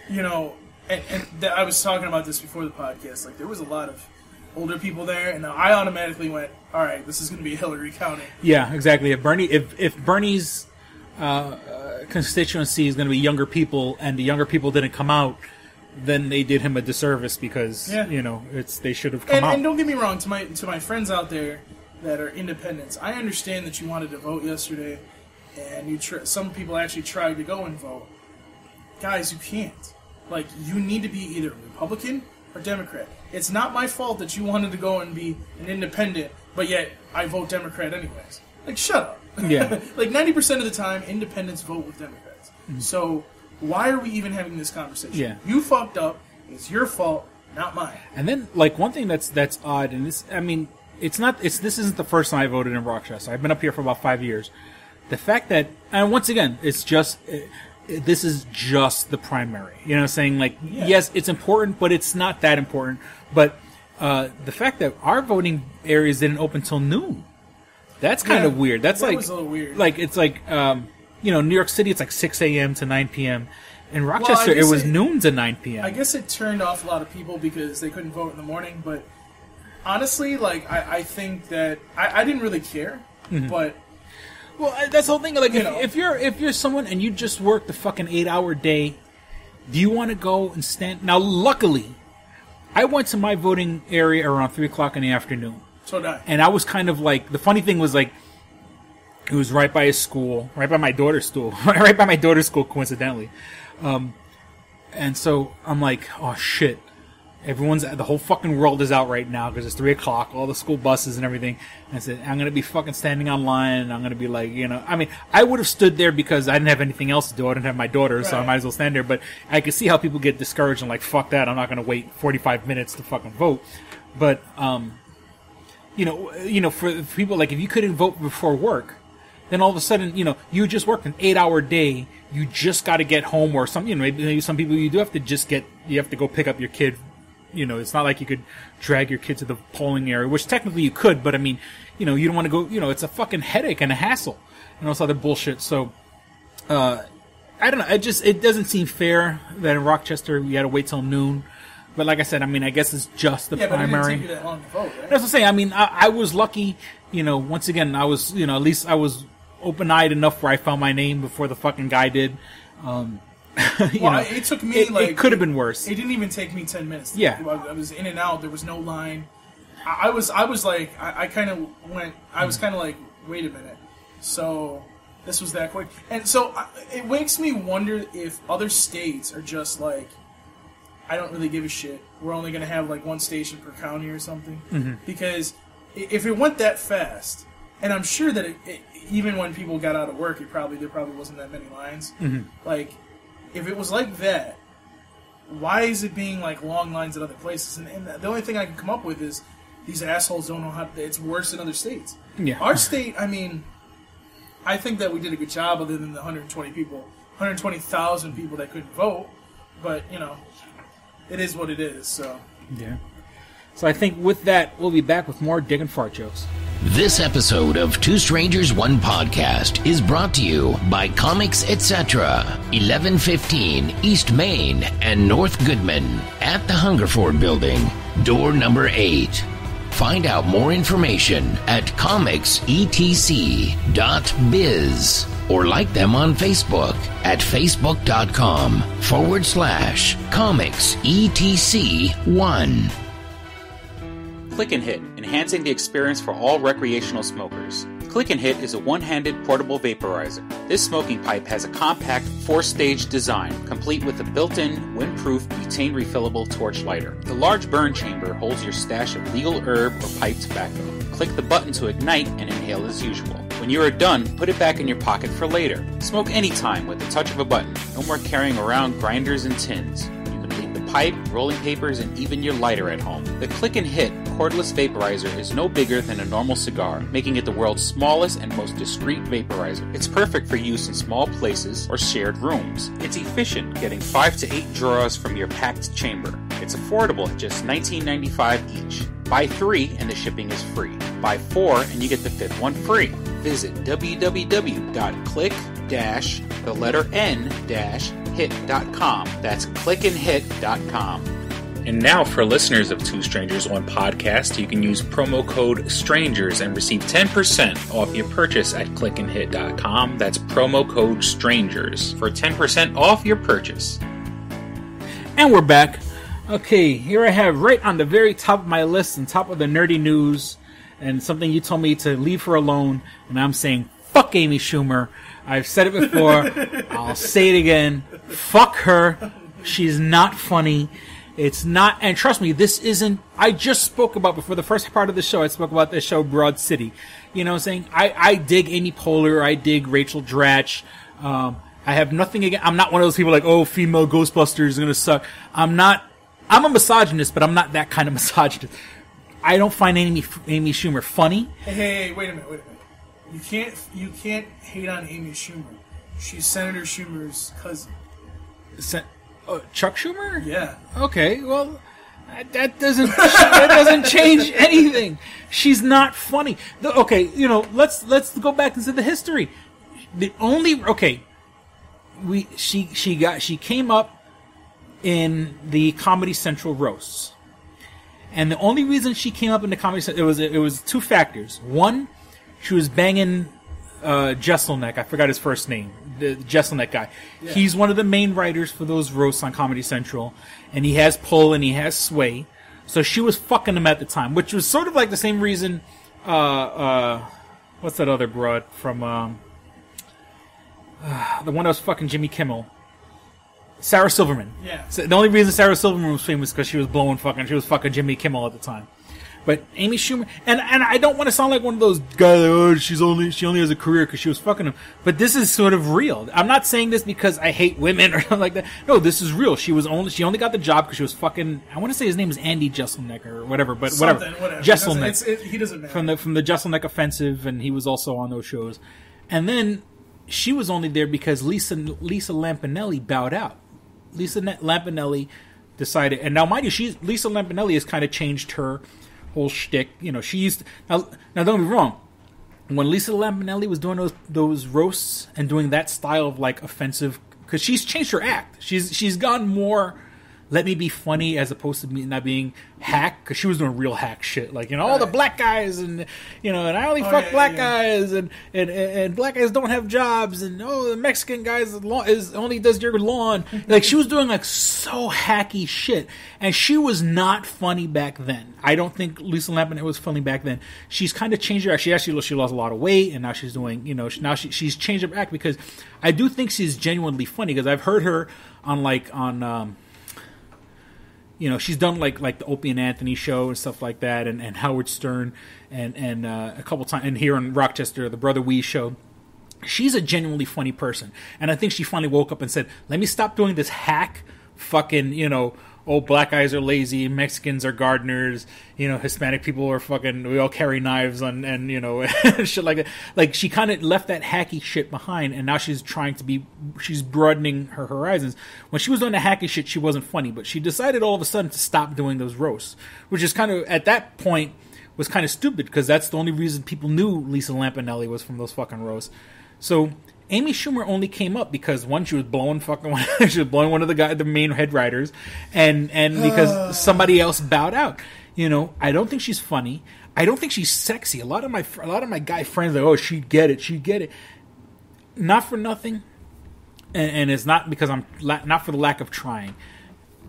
you know, and, and that I was talking about this before the podcast. Like, there was a lot of older people there, and I automatically went, "All right, this is going to be Hillary counting." yeah, exactly. If Bernie, if if Bernie's uh, uh, constituency is going to be younger people, and the younger people didn't come out. Then they did him a disservice because Yeah. you know it's they should have come And, out. and don't get me wrong, to my to my friends out there that are independents, I understand that you wanted to vote yesterday, and you tr- some people actually tried to go and vote. Guys, you can't. Like, you need to be either Republican or Democrat. It's not my fault that you wanted to go and be an independent, but yet I vote Democrat anyways. Like, shut up. Yeah. like ninety percent of the time, independents vote with Democrats. Mm-hmm. So why are we even having this conversation? Yeah. You fucked up. It's your fault, not mine. And then, like one thing that's that's odd, and this, I mean, it's not, it's this isn't the first time I voted in Rochester. I've been up here for about five years. The fact that, and once again, it's just uh, this is just the primary. You know, what I'm saying like, yes, it's important, but it's not that important. But uh, the fact that our voting areas didn't open till noon, that's kind Yeah, of weird. That's that like was a little weird. Like it's like, um, you know, New York City, it's like six a.m. to nine p.m. In Rochester, it was it- noon to nine p.m. I guess it turned off a lot of people because they couldn't vote in the morning. But honestly, like I, I think that I, I didn't really care. Mm-hmm. But Well, that's the whole thing. Like, You if, know. if you're if you're someone and you just work the fucking eight hour day, do you want to go and stand? Now, luckily, I went to my voting area around three o'clock in the afternoon, so did I. and I was kind of like the funny thing was like it was right by his school, right by my daughter's school, right by my daughter's school, coincidentally. Um, and so I'm like, oh shit. Everyone's the whole fucking world is out right now because it's three o'clock. All the school buses and everything. And I said I'm gonna be fucking standing online. And I'm gonna be like, you know, I mean, I would have stood there because I didn't have anything else to do. I didn't have my daughter, so I might as well stand there. But I could see how people get discouraged and like, fuck that. I'm not gonna wait 45 minutes to fucking vote. But um, you know, you know, for people like if you couldn't vote before work, then all of a sudden, you know, you just worked an eight hour day. You just got to get home or some, you know, maybe, maybe some people you do have to just get, you have to go pick up your kid. You know, it's not like you could drag your kid to the polling area, which technically you could, but I mean, you know, you don't want to go, you know, it's a fucking headache and a hassle and all this other bullshit. So, uh, I don't know. It just, it doesn't seem fair that in Rochester you had to wait till noon. But like I said, I mean, I guess it's just the yeah, primary. didn't take you that long to vote, right? That's what I'm saying. I mean, I, I was lucky. You know, once again, I was, you know, at least I was open eyed enough where I found my name before the fucking guy did. Um, you Well, know, it took me it, like it could have been worse. It didn't even take me ten minutes. Yeah. I, was in and out. There was no line. I, I was I was like I, I kind of went. I was kind of like, wait a minute. So this was that quick, and so I, it makes me wonder if other states are just like, I don't really give a shit. We're only gonna have like one station per county or something. Because if it went that fast, and I'm sure that it, it, even when people got out of work, it probably there probably wasn't that many lines. Mm-hmm. Like, if it was like that, why is it being like long lines at other places? And, and the only thing I can come up with is these assholes don't know how. It's worse in other states. Yeah. Our state, I mean, I think that we did a good job, other than the 120 people, 120,000 people that couldn't vote. But you know, it is what it is. So. yeah. So I think with that, we'll be back with more and fart jokes. This episode of Two Strangers One Podcast is brought to you by Comics Etc. 1115 East Main and North Goodman at the Hungerford Building, door number 8. Find out more information at comicsetc.biz or like them on Facebook at facebook.com forward slash comicsetc1. Click and Hit, enhancing the experience for all recreational smokers. Click and Hit is a one handed portable vaporizer. This smoking pipe has a compact four stage design, complete with a built in, windproof, butane refillable torch lighter. The large burn chamber holds your stash of legal herb or pipe tobacco. Click the button to ignite and inhale as usual. When you are done, put it back in your pocket for later. Smoke anytime with the touch of a button. No more carrying around grinders and tins. Pipe, rolling papers, and even your lighter at home. The Click and Hit cordless vaporizer is no bigger than a normal cigar, making it the world's smallest and most discreet vaporizer. It's perfect for use in small places or shared rooms. It's efficient, getting 5 to 8 draws from your packed chamber. It's affordable at just $19.95 each. Buy 3 and the shipping is free. Buy 4 and you get the fifth one free. Visit www.click the letter n hit.com. That's clickandhit.com. And now, for listeners of Two Strangers One Podcast, you can use promo code STRANGERS and receive 10% off your purchase at clickandhit.com. That's promo code STRANGERS for 10% off your purchase. And we're back. Okay, here I have right on the very top of my list, on top of the nerdy news, and something you told me to leave her alone, and I'm saying, fuck Amy Schumer. I've said it before, I'll say it again. Fuck her. She's not funny. It's not, and trust me, this isn't, I just spoke about, before the first part of the show, I spoke about the show Broad City. You know what I'm saying? I, I dig Amy Poehler, I dig Rachel Dratch, um, I have nothing against, I'm not one of those people like, oh, female Ghostbusters is gonna suck. I'm not, I'm a misogynist, but I'm not that kind of misogynist. I don't find Amy, Amy Schumer funny. Hey, hey, hey, wait a minute, wait a minute. You can't you can't hate on Amy Schumer. She's Senator Schumer's cousin. Se- uh, Chuck Schumer? Yeah. Okay, well, that- that doesn't that doesn't change anything. She's not funny. The- okay, you know, let's let's go back into the history. The only okay, we she she got she came up in the Comedy Central roasts, and the only reason she came up in the Comedy Central it was it was two factors. One, she was banging uh, Jeselnik. I forgot his first name. The Jeselnik guy. He's one of the main writers for those roasts on Comedy Central, and he has pull and he has sway. So she was fucking him at the time, which was sort of like the same reason. Uh, uh, what's that other broad from? Um, the one that was fucking Jimmy Kimmel. Sarah Silverman. Yeah. So the only reason Sarah Silverman was famous because she was blowing fucking, she was fucking Jimmy Kimmel at the time. But Amy Schumer, and and I don't want to sound like one of those guys. Like, oh, she's only she only has a career because she was fucking him. But this is sort of real. I'm not saying this because I hate women or something like that. No, this is real. She was only she only got the job because she was fucking. I want to say his name is Andy Jeselnik or whatever, but whatever. Something, whatever. Jeselnik It's, it, he doesn't matter. from the from the Jeselnik offensive, and he was also on those shows. And then she was only there because Lisa Lisa Lampanelli bowed out. Lisa Ne- Lampanelli decided, and now mind you, she's Lisa Lampanelli has kind of changed her whole shtick. You know, she used now. Now don't me wrong. When Lisa Lampanelli was doing those those roasts and doing that style of like offensive, because she's changed her act. She's she's gone more let me be funny as opposed to me not being hack because she was doing real hack shit. Like you know all the black guys and you know and I only Oh, fuck yeah, black yeah. guys and, and and black guys don't have jobs and oh the Mexican guys is only does your lawn. Like she was doing like so hacky shit. And she was not funny back then. I don't think Lisa Lampanelli was funny back then. She's kind of changed her act. She actually she lost a lot of weight and now she's doing you know now she, she's changed her act because I do think she's genuinely funny because I've heard her on like on um you know she's done like like the Opie and Anthony show and stuff like that, and, and Howard Stern, and and uh, a couple times, and here in Rochester, the Brother Wease show. She's a genuinely funny person, and I think she finally woke up and said, "Let me stop doing this hack, fucking you know." Oh, black guys are lazy. Mexicans are gardeners. You know, Hispanic people are fucking. We all carry knives on, and you know, shit like that. Like she kind of left that hacky shit behind, and now she's trying to be. She's broadening her horizons. When she was doing the hacky shit, she wasn't funny, but she decided all of a sudden to stop doing those roasts, which is kind of at that point was kind of stupid because that's the only reason people knew Lisa Lampanelli was from those fucking roasts. So Amy Schumer only came up because one, she was blowing fucking, she was blowing one of the guy, the main head writers, and and because somebody else bowed out. You know, I don't think she's funny. I don't think she's sexy. A lot of my a lot of my guy friends are like, oh, she'd get it, she'd get it. Not for nothing, and, and it's not because I'm la- not for the lack of trying.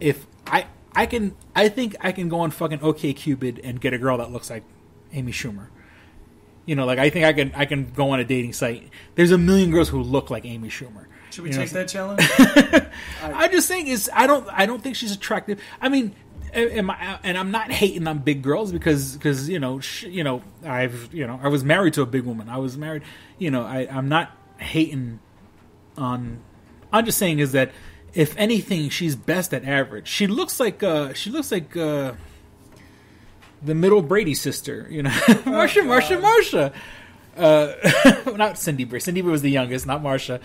If I I can I think I can go on fucking OK Cupid and get a girl that looks like Amy Schumer. You know, like I think I can I can go on a dating site. There's a million girls who look like Amy Schumer. Should we You know, take that challenge? I'm just saying is I don't I don't think she's attractive. I mean, am I, and I'm not hating on big girls because because you know sh, you know I've you know I was married to a big woman. I was married. You know I I'm not hating on. I'm just saying is that if anything, she's best at average. She looks like uh she looks like uh the middle Brady sister. You know, Marsha, Marsha, Marsha. Uh, not Cindy Bray. Cindy Bray was the youngest, not Marsha.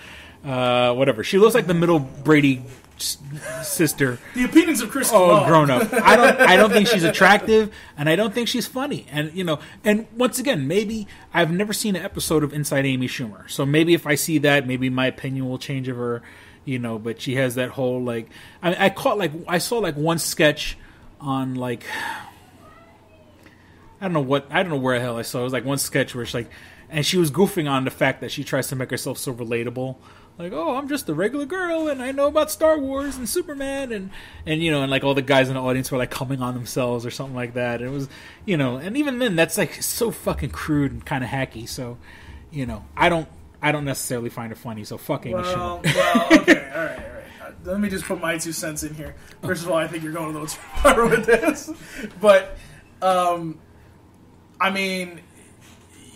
Uh, whatever. She looks like the middle Brady s- sister. the opinions of Chris. Oh, grown up. I don't. I don't think she's attractive, and I don't think she's funny. And you know, and once again, maybe I've never seen an episode of Inside Amy Schumer, so maybe if I see that, maybe my opinion will change of her. You know, but she has that whole like. I, I caught like I saw like one sketch on like. I don't know what I don't know where the hell I saw. It was like one sketch where she's like, and she was goofing on the fact that she tries to make herself so relatable. Like, oh, I'm just a regular girl, and I know about Star Wars and Superman, and and you know, and like all the guys in the audience were like coming on themselves or something like that. And it was, you know, and even then, that's like so fucking crude and kind of hacky. So, you know, I don't, I don't necessarily find it funny. So fuck Amy Well, well, okay, all right, all right. Uh, Let me just put my two cents in here. First of all, I think you're going a little too far with this, but um, I mean,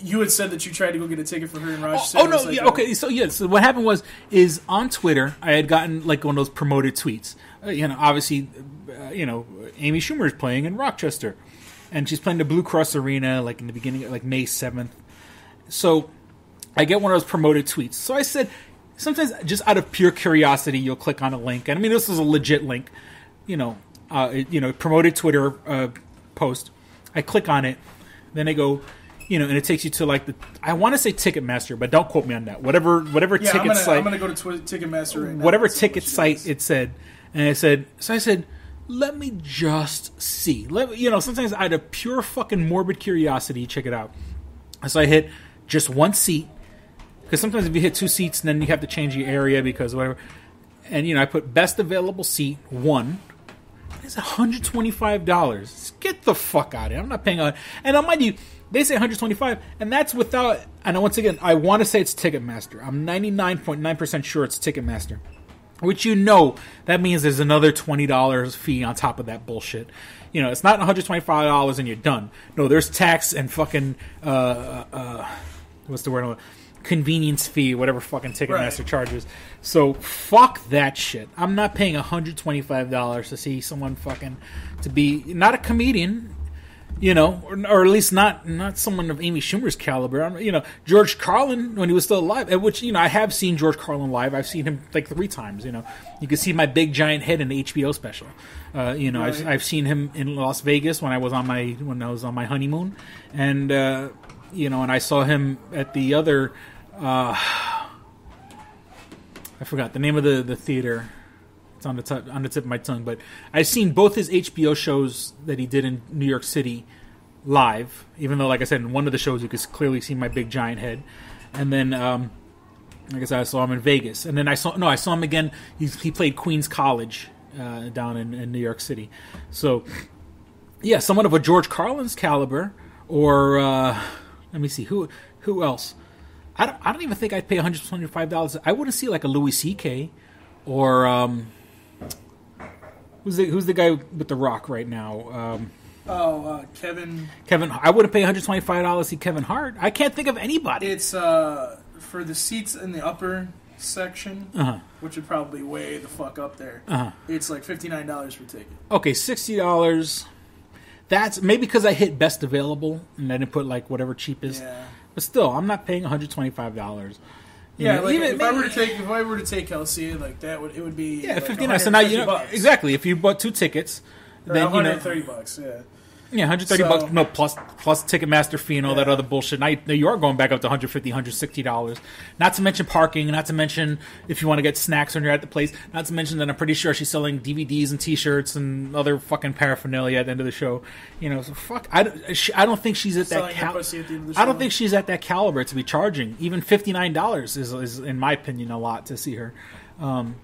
you had said that you tried to go get a ticket for her in Rochester. Oh was no! like yeah, okay, so yeah. So what happened was is on Twitter, I had gotten like one of those promoted tweets. Uh, you know, obviously, uh, you know, Amy Schumer is playing in Rochester, and she's playing the Blue Cross Arena like in the beginning, like May seventh. So I get one of those promoted tweets. So I said, sometimes just out of pure curiosity, you'll click on a link, and I mean, this is a legit link. You know, uh, you know, promoted Twitter uh, post. I click on it, then they go. You know, and it takes you to like the I want to say Ticketmaster, but don't quote me on that. Whatever, whatever Yeah, I'm ticket gonna, site, I'm gonna go to Twi- Ticketmaster right whatever see what ticket site does. it said, and I said, so I said, let me just see. Let you know, sometimes I out of pure fucking morbid curiosity, check it out. So I hit just one seat because sometimes if you hit two seats, then you have to change your area because whatever. And you know, I put best available seat one. It's hundred twenty five dollars. Get the fuck out of here! I'm not paying on. And uh, mind you, they say 125, and that's without. And once again, I want to say it's Ticketmaster. I'm 99.9 percent sure it's Ticketmaster. Which you know that means there's another twenty dollars fee on top of that bullshit. You know, it's not 125 dollars and you're done. No, there's tax and fucking uh, uh, uh, what's the word? Convenience fee, whatever fucking Ticketmaster Right. charges. So fuck that shit. I'm not paying 125 dollars to see someone fucking to be not a comedian, you know, or, or at least not not someone of Amy Schumer's caliber. I'm, you know, George Carlin when he was still alive, at which you know I have seen George Carlin live. I've seen him like three times. You know, you can see my big giant head in the HBO special. Uh, you know, I've, I've seen him in Las Vegas when I was on my when I was on my honeymoon, and uh, you know, and I saw him at the other. Uh, I forgot the name of the the theater. It's on the t- on the tip of my tongue. But I've seen both his HBO shows that he did in New York City live. Even though, like I said, in one of the shows you could clearly see my big giant head, and then. Um, I guess I saw him in Vegas, and then I saw no, I saw him again. He's, he played Queens College uh, down in, in New York City. So, yeah, someone of a George Carlin's caliber, or uh, let me see who who else. I don't, I don't even think I'd pay one hundred twenty five dollars. I wouldn't see like a Louis C.K. or um, who's the who's the guy with the Rock right now? Um, Oh, uh, Kevin. Kevin. I wouldn't pay one hundred twenty five dollars to see Kevin Hart. I can't think of anybody. It's uh, for the seats in the upper section, Uh-huh. which would probably way the fuck up there. Uh-huh. It's like fifty nine dollars per ticket. Okay, sixty dollars. That's maybe because I hit best available and I didn't put like whatever cheapest. Yeah. But still, I'm not paying one hundred twenty five dollars. Yeah, like if I were to take if I were to take Kelsey, like that would it would be yeah like fifty nine. So now you know bucks. exactly. If you bought two tickets, Or then you know 130 bucks. Yeah. Yeah, 130 So- bucks. No, plus plus Ticketmaster fee and all that other bullshit. Now you- are going back up to 150 160 dollars. Not to mention parking. Not to mention if you want to get snacks when you're at the place. Not to mention that I'm pretty sure she's selling DVDs and T-shirts and other fucking paraphernalia at the end of the show. You know, so fuck. I don't, she, I don't think she's at that. Cal- at the end of the I don't think she's at that caliber to be charging even 59 dollars is, is in my opinion a lot to see her. Um,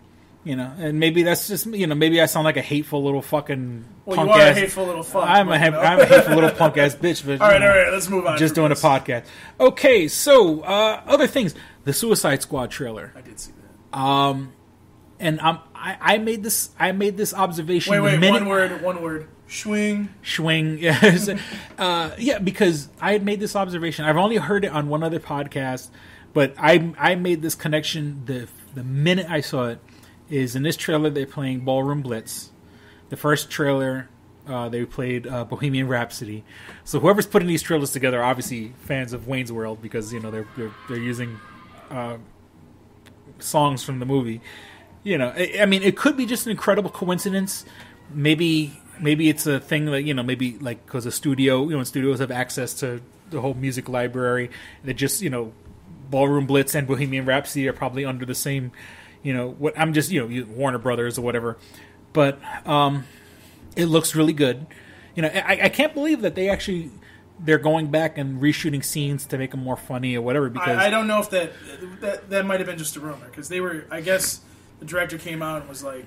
you know, and maybe that's just you know maybe I sound like a hateful little fucking Well, punk you are ass. a hateful little fuck. I'm a. I'm a hateful little punk ass bitch. But all right, know, all right. Let's move on. Just doing a podcast. Okay, so uh, other things. The Suicide Squad trailer, I did see that. Um, and um, I, I made this. I made this observation. Wait, wait. minute- One word. One word. Swing. Schwing. Yes. uh, yeah, because I had made this observation. I've only heard it on one other podcast, but I I made this connection the the minute I saw it. Is in this trailer they're playing Ballroom Blitz. The first trailer uh, they played uh, Bohemian Rhapsody. So whoever's putting these trailers together, obviously fans of Wayne's World because you know they're they're, they're using uh, songs from the movie. You know, I, I mean, it could be just an incredible coincidence. Maybe, maybe it's a thing that you know, maybe like because a studio, you know, studios have access to the whole music library. That just you know, Ballroom Blitz and Bohemian Rhapsody are probably under the same. You know, what I'm just you know Warner Brothers or whatever, but um, it looks really good. You know, I, I can't believe that they actually they're going back and reshooting scenes to make them more funny or whatever. Because I, I don't know if that that that might have been just a rumor because they were. I guess the director came out and was like,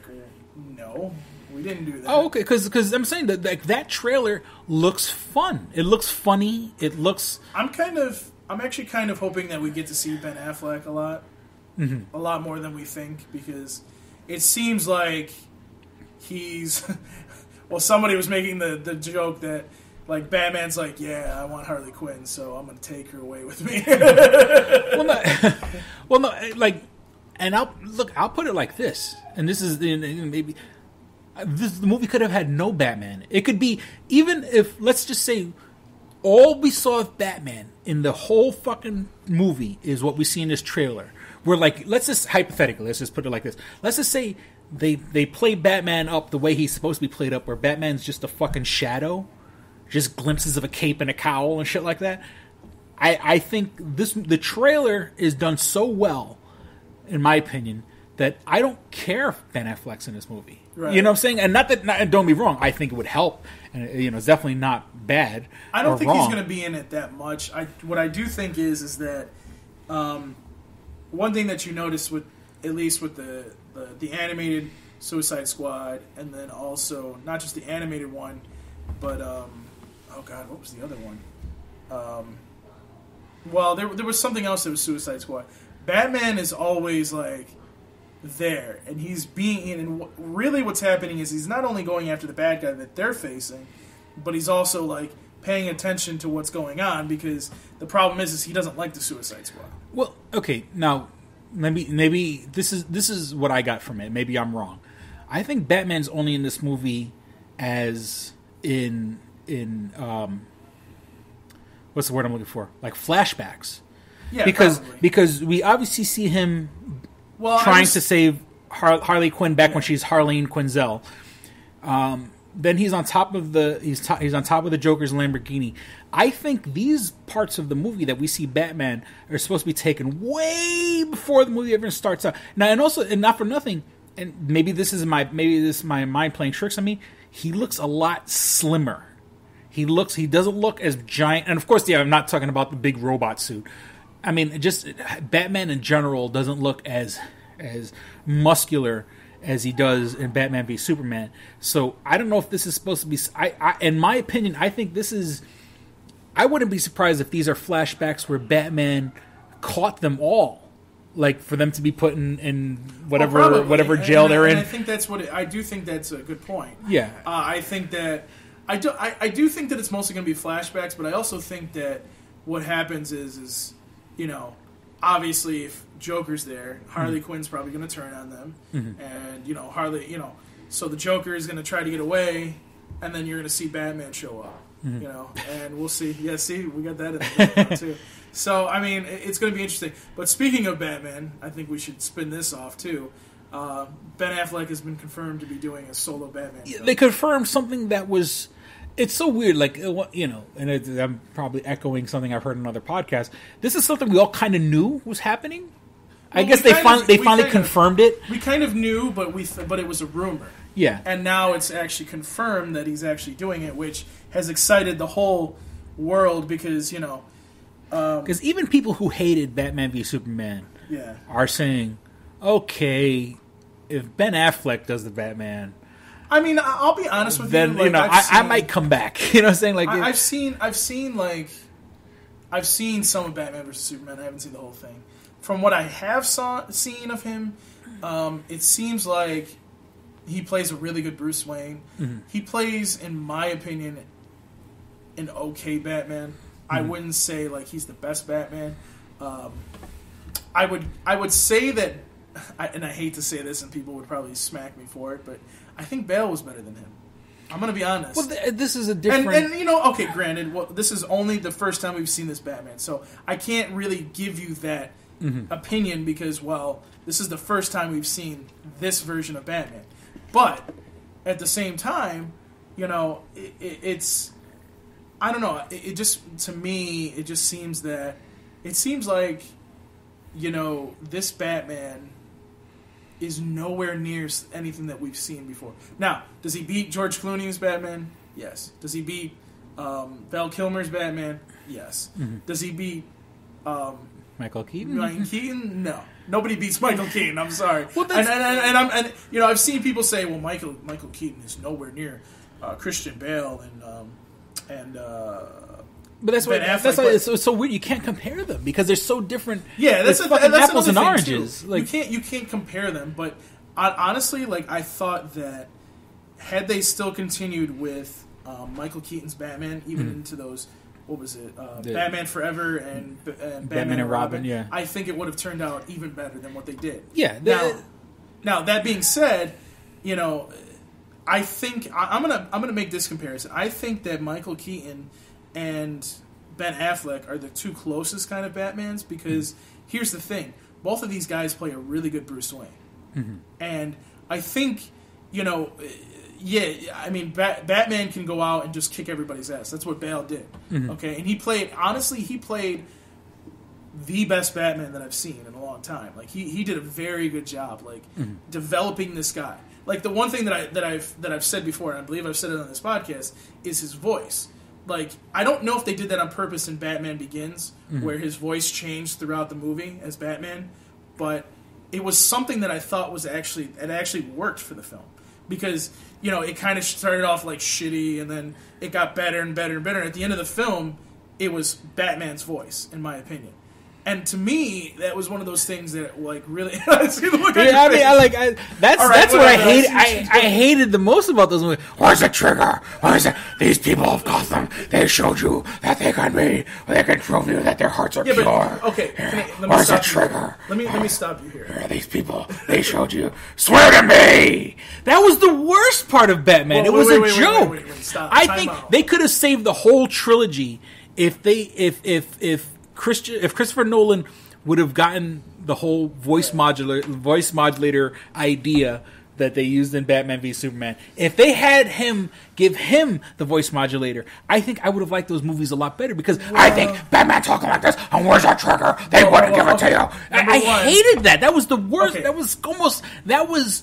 "No, we didn't do that." Oh, okay. Because I'm saying that like, that trailer looks fun. It looks funny. It looks. I'm kind of. I'm actually kind of hoping that we get to see Ben Affleck a lot, Mm-hmm. a lot more than we think because it seems like he's. well, somebody was making the the joke that. Like Batman's like, yeah, I want Harley Quinn, so I'm gonna take her away with me. Well, no, well, no. Like, and I'll look. I'll put it like this. And this is maybe this the movie could have had no Batman. It could be even if let's just say all we saw of Batman in the whole fucking movie is what we see in this trailer. We're like, let's just hypothetically, let's just put it like this. Let's just say they they play Batman up the way he's supposed to be played up, where Batman's just a fucking shadow, just glimpses of a cape and a cowl and shit like that. I I think this the trailer is done so well, in my opinion, that I don't care if Ben Affleck's in this movie. Right. You know what I'm saying? And not that, not, don't be wrong, I think it would help, and you know, it's definitely not bad. I don't think he's going to be in it that much. I what I do think is is that um, one thing that you notice with at least with the, the the animated Suicide Squad, and then also not just the animated one, but um, oh god, what was the other one? Um, well, there there was something else that was Suicide Squad. Batman is always like there, and he's being in. And wh- really, what's happening is he's not only going after the bad guy that they're facing, but he's also like paying attention to what's going on because the problem is, is he doesn't like the Suicide Squad. Well, okay, now maybe maybe this is this is what I got from it. Maybe I'm wrong. I think Batman's only in this movie as in in um what's the word I'm looking for? Like flashbacks. Yeah, because probably. because we obviously see him well, trying was- to save Har- Harley Quinn back when she's Harleen Quinzel. Um, then he's on top of the he's to, he's on top of the Joker's Lamborghini. I think these parts of the movie that we see Batman are supposed to be taken way before the movie ever starts out. Now, and also, and not for nothing, and maybe this is my maybe this is my mind playing tricks on me. He looks a lot slimmer. He looks he doesn't look as giant, and of course, yeah, I'm not talking about the big robot suit. I mean, just Batman in general doesn't look as as muscular as he does in Batman v Superman. So I don't know if this is supposed to be. I, I in my opinion, I think this is. I wouldn't be surprised if these are flashbacks where Batman caught them all, like for them to be put in, in whatever Well, whatever jail and, they're in. I think that's what it, I do think that's a good point. Yeah. uh, I think that I do. I, I do think that it's mostly going to be flashbacks, but I also think that what happens is is you know obviously if Joker's there, Harley Mm-hmm. Quinn's probably going to turn on them, and you know Harley, you know, so the Joker is going to try to get away, and then you're going to see Batman show up. Mm-hmm. You know, and we'll see. Yeah, see, we got that in the too. So I mean, it's going to be interesting. But speaking of Batman, I think we should spin this off too. Uh, ben Affleck has been confirmed to be doing a solo Batman. film. they confirmed something that was it's so weird like uh, you know and it, i'm probably echoing something i've heard in other podcasts this is something we all kind of knew was happening i guess they finally they finally kind of- confirmed it We kind of knew, but we th- but it was a rumor. yeah And now it's actually confirmed that he's actually doing it, which has excited the whole world because you know, because even people who hated batman v superman yeah, are saying okay if ben affleck does the batman I mean, I'll be honest with then you. you know I, I might come back you know what i'm saying like I, I've seen, I've seen like, I've seen some of Batman vs Superman. I haven't seen the whole thing. From what I have saw seen of him, um, it seems like he plays a really good Bruce Wayne. Mm-hmm. He plays, in my opinion, an okay Batman. I Mm-hmm. wouldn't say like he's the best Batman. Um, I would, I would say that, I, and I hate to say this, and people would probably smack me for it, but I think Bale was better than him. I'm gonna be honest. well th- this is a And, different and you know, okay, granted, well, this is only the first time we've seen this Batman, so I can't really give you that Mm-hmm. opinion because, well, this is the first time we've seen this version of Batman. But at the same time, you know, it, it, it's I don't know. It, it just to me, it just seems that it seems like you know this Batman is nowhere near anything that we've seen before. Now, does he beat George Clooney's Batman? Yes. Does he beat um, Val Kilmer's Batman? Yes. Mm-hmm. Does he beat um, michael keaton Ryan Keaton? No. Nobody beats Michael Keaton. I'm sorry. Well, and, and, and, and I'm and you know I've seen people say, well, Michael Michael Keaton is nowhere near uh, Christian Bale and um, and uh, But that's why that's why it's, so- weird. You can't compare them because they're so different. Yeah, that's a, fucking that's apples and oranges. too. Like you can't you can't compare them. But hon- honestly, like I thought that had they still continued with um, Michael Keaton's Batman, even into those. What was it? Uh. The- Batman Forever and, and Batman, and Robin, yeah. I think it would have turned out even better than what they did. Yeah, the- Now, now that being said, you know, I think I, I'm gonna I'm gonna make this comparison. I think that Michael Keaton and Ben Affleck are the two closest kind of Batmans because hmm. here's the thing: both of these guys play a really good Bruce Wayne, mm-hmm. and I think you know. Yeah, I mean, Bat- Batman can go out and just kick everybody's ass. That's what Bale did. Mm-hmm. Okay, and he played. Honestly, he played the best Batman that I've seen in a long time. Like he, he did a very good job, like mm-hmm. developing this guy. Like the one thing that I that I've that I've said before, and I believe I've said it on this podcast, is his voice. Like I don't know if they did that on purpose in Batman Begins, mm-hmm. where his voice changed throughout the movie as Batman, but it was something that I thought was actually it actually worked for the film because you know it kind of started off like shitty and then it got better and better and better. At the end of the film, it was Batman's voice, in my opinion. And to me, that was one of those things that like really. See the look Yeah, I mean, face. I like I, that's right, that's what I I hate. I, I hated the most about those movies. Where's the trigger? Where's the, these people of Gotham? They showed you that they can be, they can prove you that their hearts are Yeah, but pure. okay. Can I, Where's the trigger? Let me let me stop you here. Where are these people? They showed you. Swear to me! That was the worst part of Batman. Whoa, it was wait, a wait, wait, joke. wait, wait, wait, stop. I Time think out. they could have saved the whole trilogy if they if if if Christian if Christopher Nolan would have gotten the whole voice modulator voice modulator idea that they used in Batman v Superman. If they had him give him the voice modulator, I think I would have liked those movies a lot better because I think Batman talking like this, and where's our trigger? They Whoa, wouldn't give it to you. I, Number I hated that. That was the worst. Okay. That was almost that was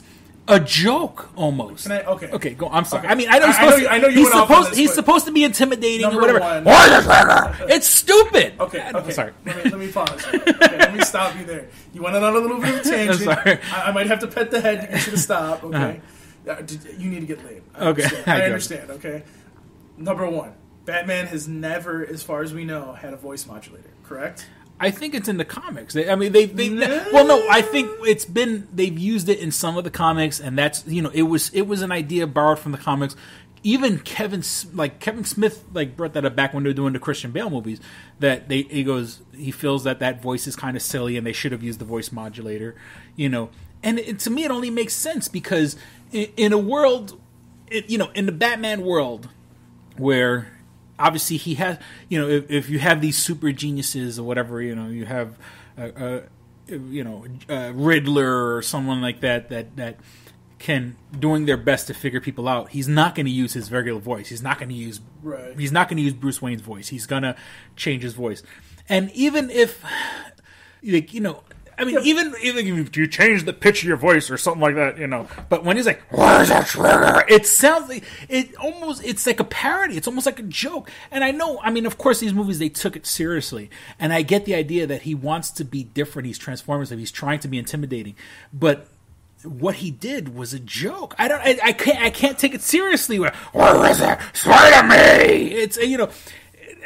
a joke almost. Can I- okay. Okay, go. I'm sorry. Okay. I mean, I know. I- He's I know supposed, you- I know you he's went off on supposed. this, he's supposed to be intimidating or whatever. one- What is that? It's stupid. Okay, I'm okay. sorry. Let me, let me pause. Okay, let me stop you there. You went on a little bit of a tangent. sorry. I, I might have to pet the head to get you to stop. Okay, Uh, did- you need to get laid. I Okay, understand. I I understand. Okay, number one, Batman has never, as far as we know, had a voice modulator. Correct? I think it's in the comics. They, I mean, they, they. Well, no, I think it's been they've used it in some of the comics, and that's you know it was it was an idea borrowed from the comics. Even Kevin, like Kevin Smith, like brought that up back when they were doing the Christian Bale movies. That they he goes he feels that that voice is kind of silly, and they should have used the voice modulator. You know, and it, to me, it only makes sense because in, in a world, it, you know, in the Batman world, where obviously he has you know if, if you have these super geniuses or whatever you know you have a, uh, you know uh, Riddler or someone like that that that can doing their best to figure people out he's not going to use his regular voice. He's not going to use Right. he's not going to use Bruce Wayne's voice. He's going to change his voice. And even if like you know I mean, even even if you change the pitch of your voice or something like that, you know. But when he's like, "Where's that trigger?" It sounds like it almost. It's like a parody. It's almost like a joke. And I know. I mean, of course, these movies they took it seriously, and I get the idea that he wants to be different. He's transformative. He's trying to be intimidating, but what he did was a joke. I don't. I, I can't. I can't take it seriously. Where is it? Spider Me. It's you know.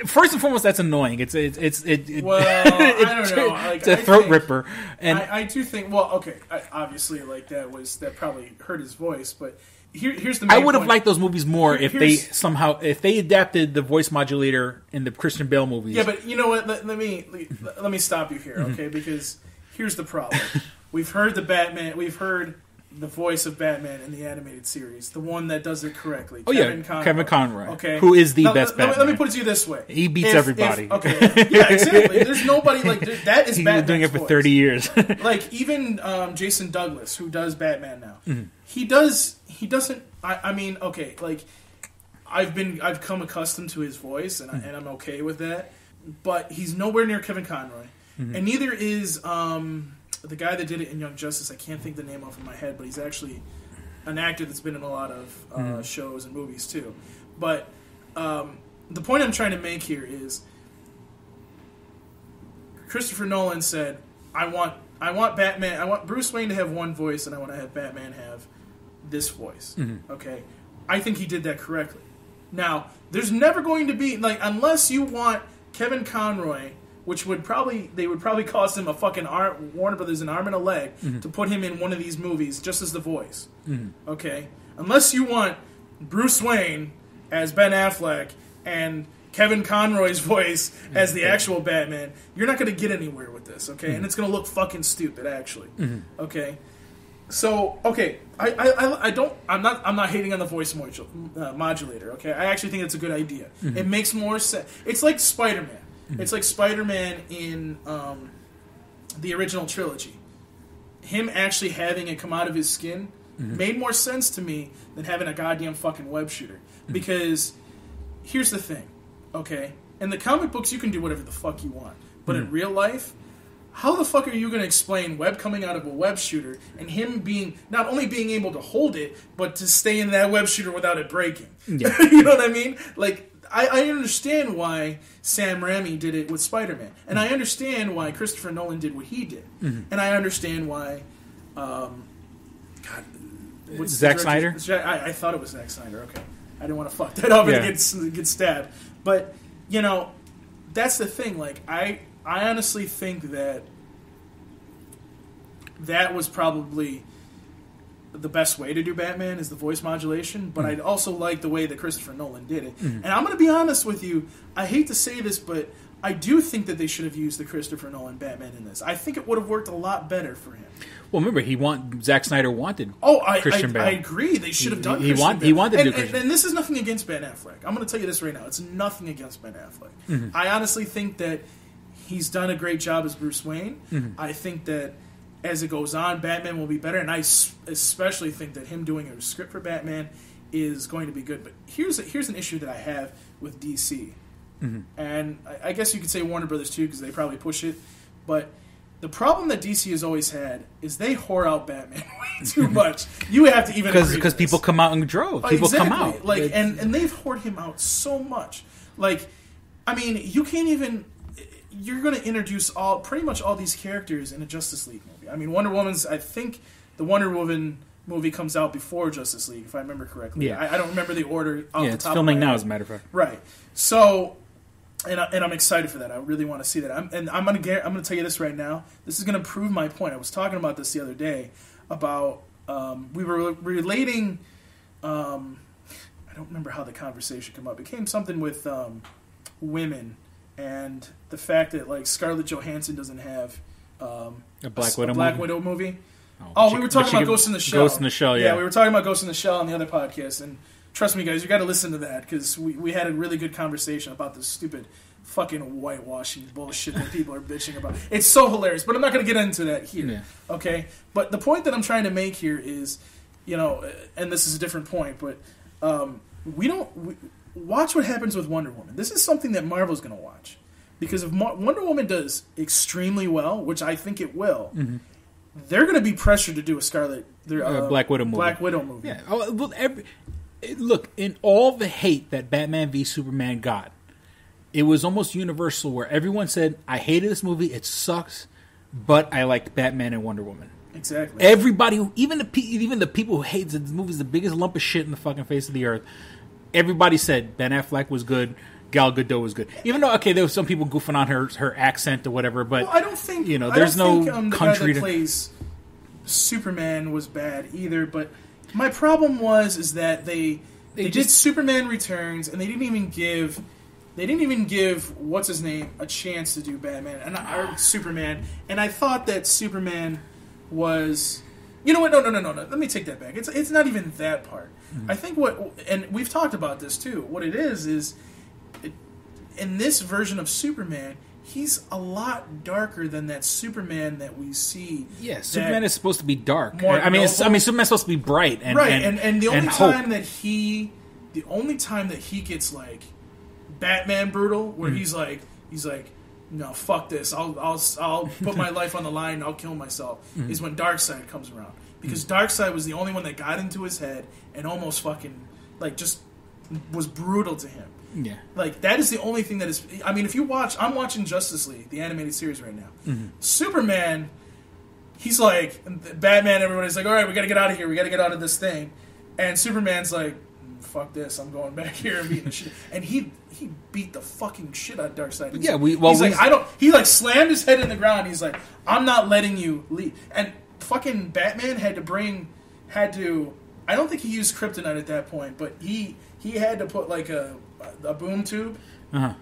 First and foremost, that's annoying. It's it's it's it, it, Well, I don't know. Like, it's a I throat think- ripper, and I, I do think. Well, okay, I, obviously, like that was that probably hurt his voice, but here, here's the. I would have liked those movies more Here- if they somehow if they adapted the voice modulator in the Christian Bale movies. Yeah, but you know what? Let, let me let, let me stop you here, Mm-hmm. okay? Because here's the problem: we've heard the Batman, we've heard the voice of Batman in the animated series, the one that does it correctly. Oh, yeah, Kevin Conroy, Okay, who is the Now, best let, let me- Let me put it to you this way: He beats If- everybody. if- okay, yeah, exactly. There's nobody like that. Is he's been doing it for voice. thirty years. like even um, Jason Douglas, who does Batman now, Mm-hmm. he does. He doesn't. I, I mean, okay, like I've been, I've come accustomed to his voice, and, I, and I'm okay with that. But he's nowhere near Kevin Conroy, Mm-hmm. and neither is um, the guy that did it in Young Justice. I can't think the name off of my head, but he's actually an actor that's been in a lot of uh, Mm-hmm. shows and movies too. But um, the point I'm trying to make here is Christopher Nolan said, "I want I want Batman. I want Bruce Wayne to have one voice, and I want to have Batman have this voice." Okay, I think he did that correctly. Now, there's never going to be like unless you want Kevin Conroy, which would probably they would probably cost him a fucking arm, Warner Brothers an arm and a leg mm-hmm. to put him in one of these movies just as the voice. Mm-hmm. Okay, unless you want Bruce Wayne as Ben Affleck and Kevin Conroy's voice mm-hmm. as the actual Batman, you're not going to get anywhere with this, okay? And it's going to look fucking stupid, actually. Okay. So okay, I, I, I- don't I'm not I'm not hating on the voice modul, uh, modulator. Okay, I actually think it's a good idea. It makes more sense. It's like Spider Man. Mm-hmm. It's like Spider Man in um, the original trilogy. Him actually having it come out of his skin mm-hmm. made more sense to me than having a goddamn fucking web shooter. Mm-hmm. Because here's the thing, okay? In the comic books, you can do whatever the fuck you want, but in real life, how the fuck are you going to explain web coming out of a web shooter and him being not only being able to hold it, but to stay in that web shooter without it breaking? you know what I mean? Like, I, I understand why Sam Raimi did it with Spider Man, and I understand why Christopher Nolan did what he did, and I understand why. Um, God, what's Zack Snyder? I, I thought it was Zack Snyder. Okay, I didn't want to fuck that up Yeah. and get get stabbed. But you know, that's the thing. Like, I I honestly think that that was probably the best way to do Batman is the voice modulation. But I'd also like the way that Christopher Nolan did it. And I'm going to be honest with you. I hate to say this, but I do think that they should have used the Christopher Nolan Batman in this. I think it would have worked a lot better for him. well, remember he want Zack Snyder wanted Oh, I, Christian I, Bale. I agree. They should have done. he want- he wanted to and, do and- and this is nothing against Ben Affleck. I'm going to tell you this right now. It's nothing against Ben Affleck. Mm-hmm. I honestly think that he's done a great job as Bruce Wayne. Mm-hmm. I think that as it goes on, Batman will be better, and I especially think that him doing a script for Batman is going to be good. But here's a, here's an issue that I have with DC, Mm-hmm. and I, I guess you could say Warner Brothers too because they probably push it. But the problem that DC has always had is they whore out Batman way too much. You have to even because because people come out in droves. People exactly. come out like, It's- and and they've hoard him out so much. Like, I mean, you can't even. You're going to introduce all pretty much all these characters in a Justice League movie. I mean, Wonder Woman's. I think the Wonder Woman movie comes out before Justice League, if I remember correctly. Yeah. I, I don't remember the order. Off yeah, the it's filming now. As a matter of fact, Right. So, and, I, and I'm excited for that. I really want to see that. I'm, and I'm gonna get, I'm gonna tell you this right now. This is gonna prove my point. I was talking about this the other day about um, we were relating. Um, I don't remember how the conversation came up. It came something with um, women and the fact that like Scarlett Johansson doesn't have um, A Black s- Widow Black movie? Widow movie. Oh, she- we were talking about could- Ghost in the Shell. Ghost in the Shell, yeah. we were talking about Ghost in the Shell on the other podcast, and trust me, guys, you got to listen to that because we, we had a really good conversation about this stupid fucking whitewashing bullshit that people are bitching about. It's so hilarious, but I'm not going to get into that here. Yeah. Okay, but the point that I'm trying to make here is, you know, and this is a different point, but um, we don't we, watch what happens with Wonder Woman. This is something that Marvel's going to watch because if Wonder Woman does extremely well, which I think it will. They're going to be pressured to do a Scarlet, their, Uh, uh, Black Widow movie. Black Widow movie. Yeah. Oh, well, every, look, in all the hate that Batman v Superman got, it was almost universal where everyone said, I hated this movie, it sucks, but I liked Batman and Wonder Woman. Exactly. Everybody, who- even the pe- even the people who hate this movie is the biggest lump of shit in the fucking face of the earth. Everybody said Ben Affleck was good, Gal Gadot was good. Even though, okay, there was some people goofing on her her accent or whatever, but Well, I don't think you know, I there's no think, um, the country that to plays Superman was bad either. But my problem was is that they they, did just- Superman Returns and they didn't even give they didn't even give what's his name a chance to do Batman and or Superman. And I thought that Superman was. You know what? No, no, no, no, no. Let me take that back. It's it's not even that part. Mm-hmm. I think what, and we've talked about this too. What it is is in this version of Superman, he's a lot darker than that Superman that we see. Yeah, Superman is supposed to be dark. More I mean, it's, I mean, Superman's supposed to be bright and right, and, and, and the only hope. time that he, the only time that he gets like Batman brutal, where Hmm. he's like, he's like, no, fuck this, I'll, I'll, I'll put my life on the line, I'll kill myself, Hmm. is when Darkseid comes around, because Darkseid was the only one that got into his head and almost fucking like just was brutal to him. Yeah, Like that is the only thing that is. I mean, if you watch, I'm watching Justice League, the animated series right now. Mm-hmm. Superman, he's like Batman. Everybody's like, all right, we got to get out of here. We got to get out of this thing. And Superman's like, fuck this. I'm going back here and beating the shit. And he he beat the fucking shit out of Darkseid. He's Yeah, we- well, he's we- like, I don't. He like slammed his head in the ground. He's like, I'm not letting you leave. And fucking Batman had to bring, had to. I don't think he used kryptonite at that point, but he he had to put like a a boom tube. Uh-huh.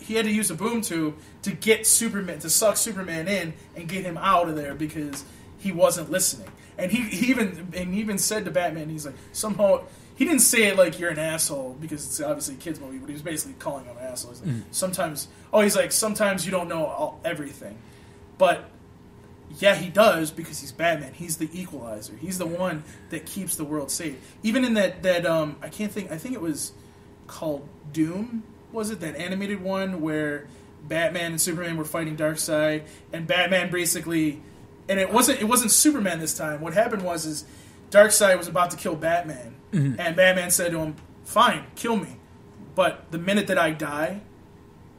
He had to use a boom tube to get Superman to suck Superman in and get him out of there because he wasn't listening. And he, he even and he even said to Batman, he's like somehow he didn't say it like you're an asshole because it's obviously a kids movie, but he was basically calling him an asshole. He's like, Sometimes, oh, he's like sometimes you don't know all, everything, but yeah, he does because he's Batman. He's the equalizer. He's the one that keeps the world safe. Even in that that um, I can't think. I think it was called Doom. Was it that animated one where Batman and Superman were fighting Darkseid, and Batman basically, and it wasn't it wasn't Superman this time. What happened was is Darkseid was about to kill Batman, mm-hmm. and Batman said to him, "Fine, kill me, but the minute that I die,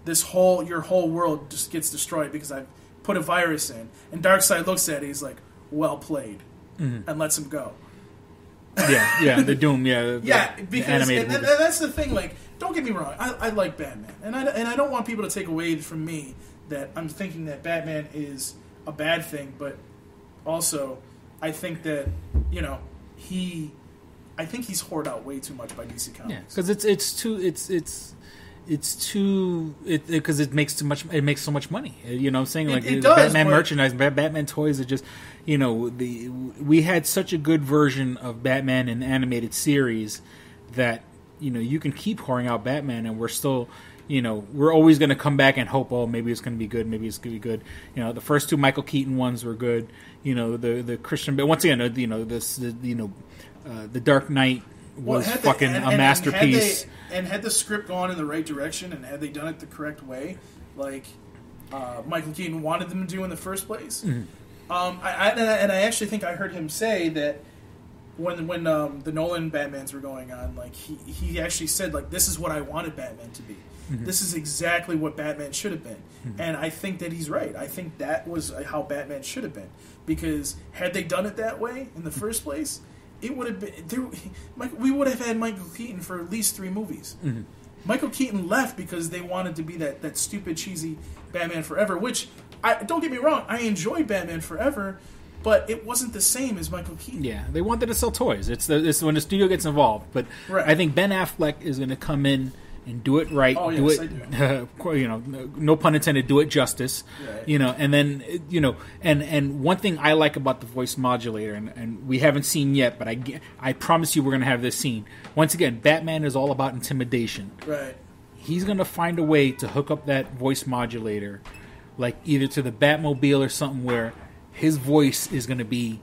this whole your whole world just gets destroyed because I put a virus in. And Darkseid looks at it, he's like, "Well played," mm-hmm. and lets him go. Yeah, yeah. The Doom, yeah, the, Yeah, because and, and that's the thing. Like, don't get me wrong, I, I like Batman, and I and I don't want people to take away from me that I'm thinking that Batman is a bad thing, but also I think that you know he, I think he's hoarded out way too much by DC Yeah, Comics. because it's it's too it's it's it's too it because it, makes too much it makes so much money. You know, what I'm saying like it the does, Batman merchandise, Batman toys are just you know the we had such a good version of Batman in the animated series that you know you can keep pouring out Batman and we're still. You know, we're always going to come back and hope. Oh, maybe it's going to be good. Maybe it's going to be good. You know, the first two Michael Keaton ones were good. You know, the the Christian. But once again, uh, you know, this the, you know, uh, the Dark Knight was they- fucking and- and- a and masterpiece. Had they, and had the script gone in the right direction, and had they done it the correct way, like uh, Michael Keaton wanted them to do in the first place, Mm-hmm. Um, I, I, and I actually think I heard him say that when when um, the Nolan Batmans were going on, like he he actually said like this is what I wanted Batman to be. Mm-hmm. This is exactly what Batman should have been, mm-hmm. and I think that he's right. I think that was uh, how Batman should have been because had they done it that way in the mm-hmm. first place, it would have been there. Mike- We would have had Michael Keaton for at least three movies. Michael Keaton left because they wanted to be that, that stupid cheesy Batman Forever, which I don't get me wrong, I enjoyed Batman Forever, but it wasn't the same as Michael Keaton. Yeah, they wanted to sell toys. It's the it's when the studio gets involved. But Right. I think Ben Affleck is going to come in and do it right. Oh, do yes, it, you know, no- no pun intended. Do it justice. Right. You know, and then you know, and and one thing I like about the voice modulator, and, and we haven't seen yet, but I I promise you we're going to have this scene. Once again, Batman is all about intimidation. Right. He's going to find a way to hook up that voice modulator, like either to the Batmobile or something where his voice is going to be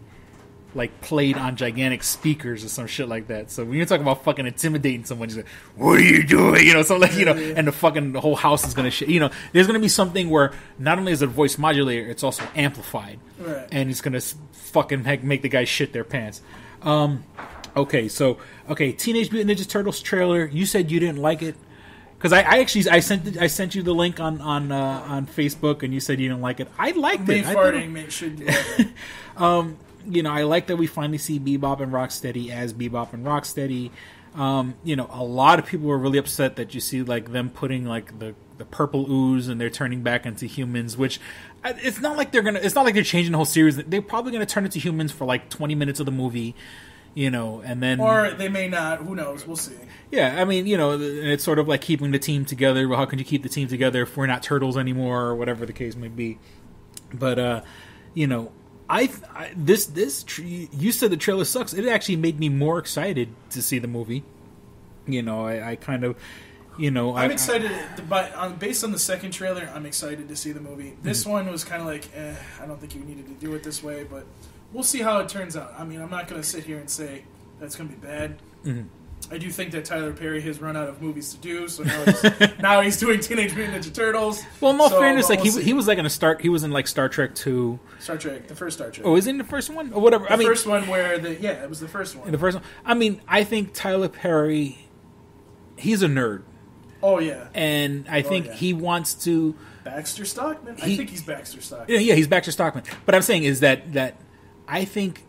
like played on gigantic speakers or some shit like that. So when you're talking about fucking intimidating someone, you're like, "What are you doing?" You know, so like you know, and the fucking the whole house is gonna shit. You know, there's gonna be something where not only is it a voice modulator, it's also amplified, Right. and it's gonna fucking heck make the guy shit their pants. Um, okay, so okay, Teenage Mutant Ninja Turtles trailer. You said you didn't like it. Because I, I actually I sent I sent you the link on on uh, on Facebook and you said you didn't like it. I liked Me it. I thought it- farting should that. you know, I like that we finally see Bebop and Rocksteady as Bebop and Rocksteady. Um, you know, a lot of people were really upset that you see like them putting like the the purple ooze and they're turning back into humans, which it's not like they're gonna. It's not like they're changing the whole series. They're probably gonna turn into humans for like twenty minutes of the movie, you know, and then or they may not. Who knows? We'll see. yeah, I mean, you know, it's sort of like keeping the team together. Well, how can you keep the team together if we're not turtles anymore, or whatever the case may be? But uh, you know, I, I this this you said the trailer sucks. It actually made me more excited to see the movie. You know, I, I kind of, you know, I'm I, excited, but on, based on the second trailer, I'm excited to see the movie. This Mm-hmm. one was kind of like, eh, I don't think you needed to do it this way, but we'll see how it turns out. I mean, I'm not going to sit here and say that's going to be bad. Mm-hmm. I do think that Tyler Perry has run out of movies to do, so now he's, now he's doing Teenage Mutant Ninja Turtles. well, in all So, fairness, like we'll he see. he was like in a Star he was in like Star Trek two. Star Trek, the first Star Trek. Oh, is he in the first one or whatever? the I mean, first one where the yeah, it was the first one. the first one. I mean, I think Tyler Perry, he's a nerd. oh yeah, and I think yeah. he wants to. Baxter Stockman. I think he's Baxter Stockman. Yeah, yeah, he's Baxter Stockman. But I'm saying is that that I think,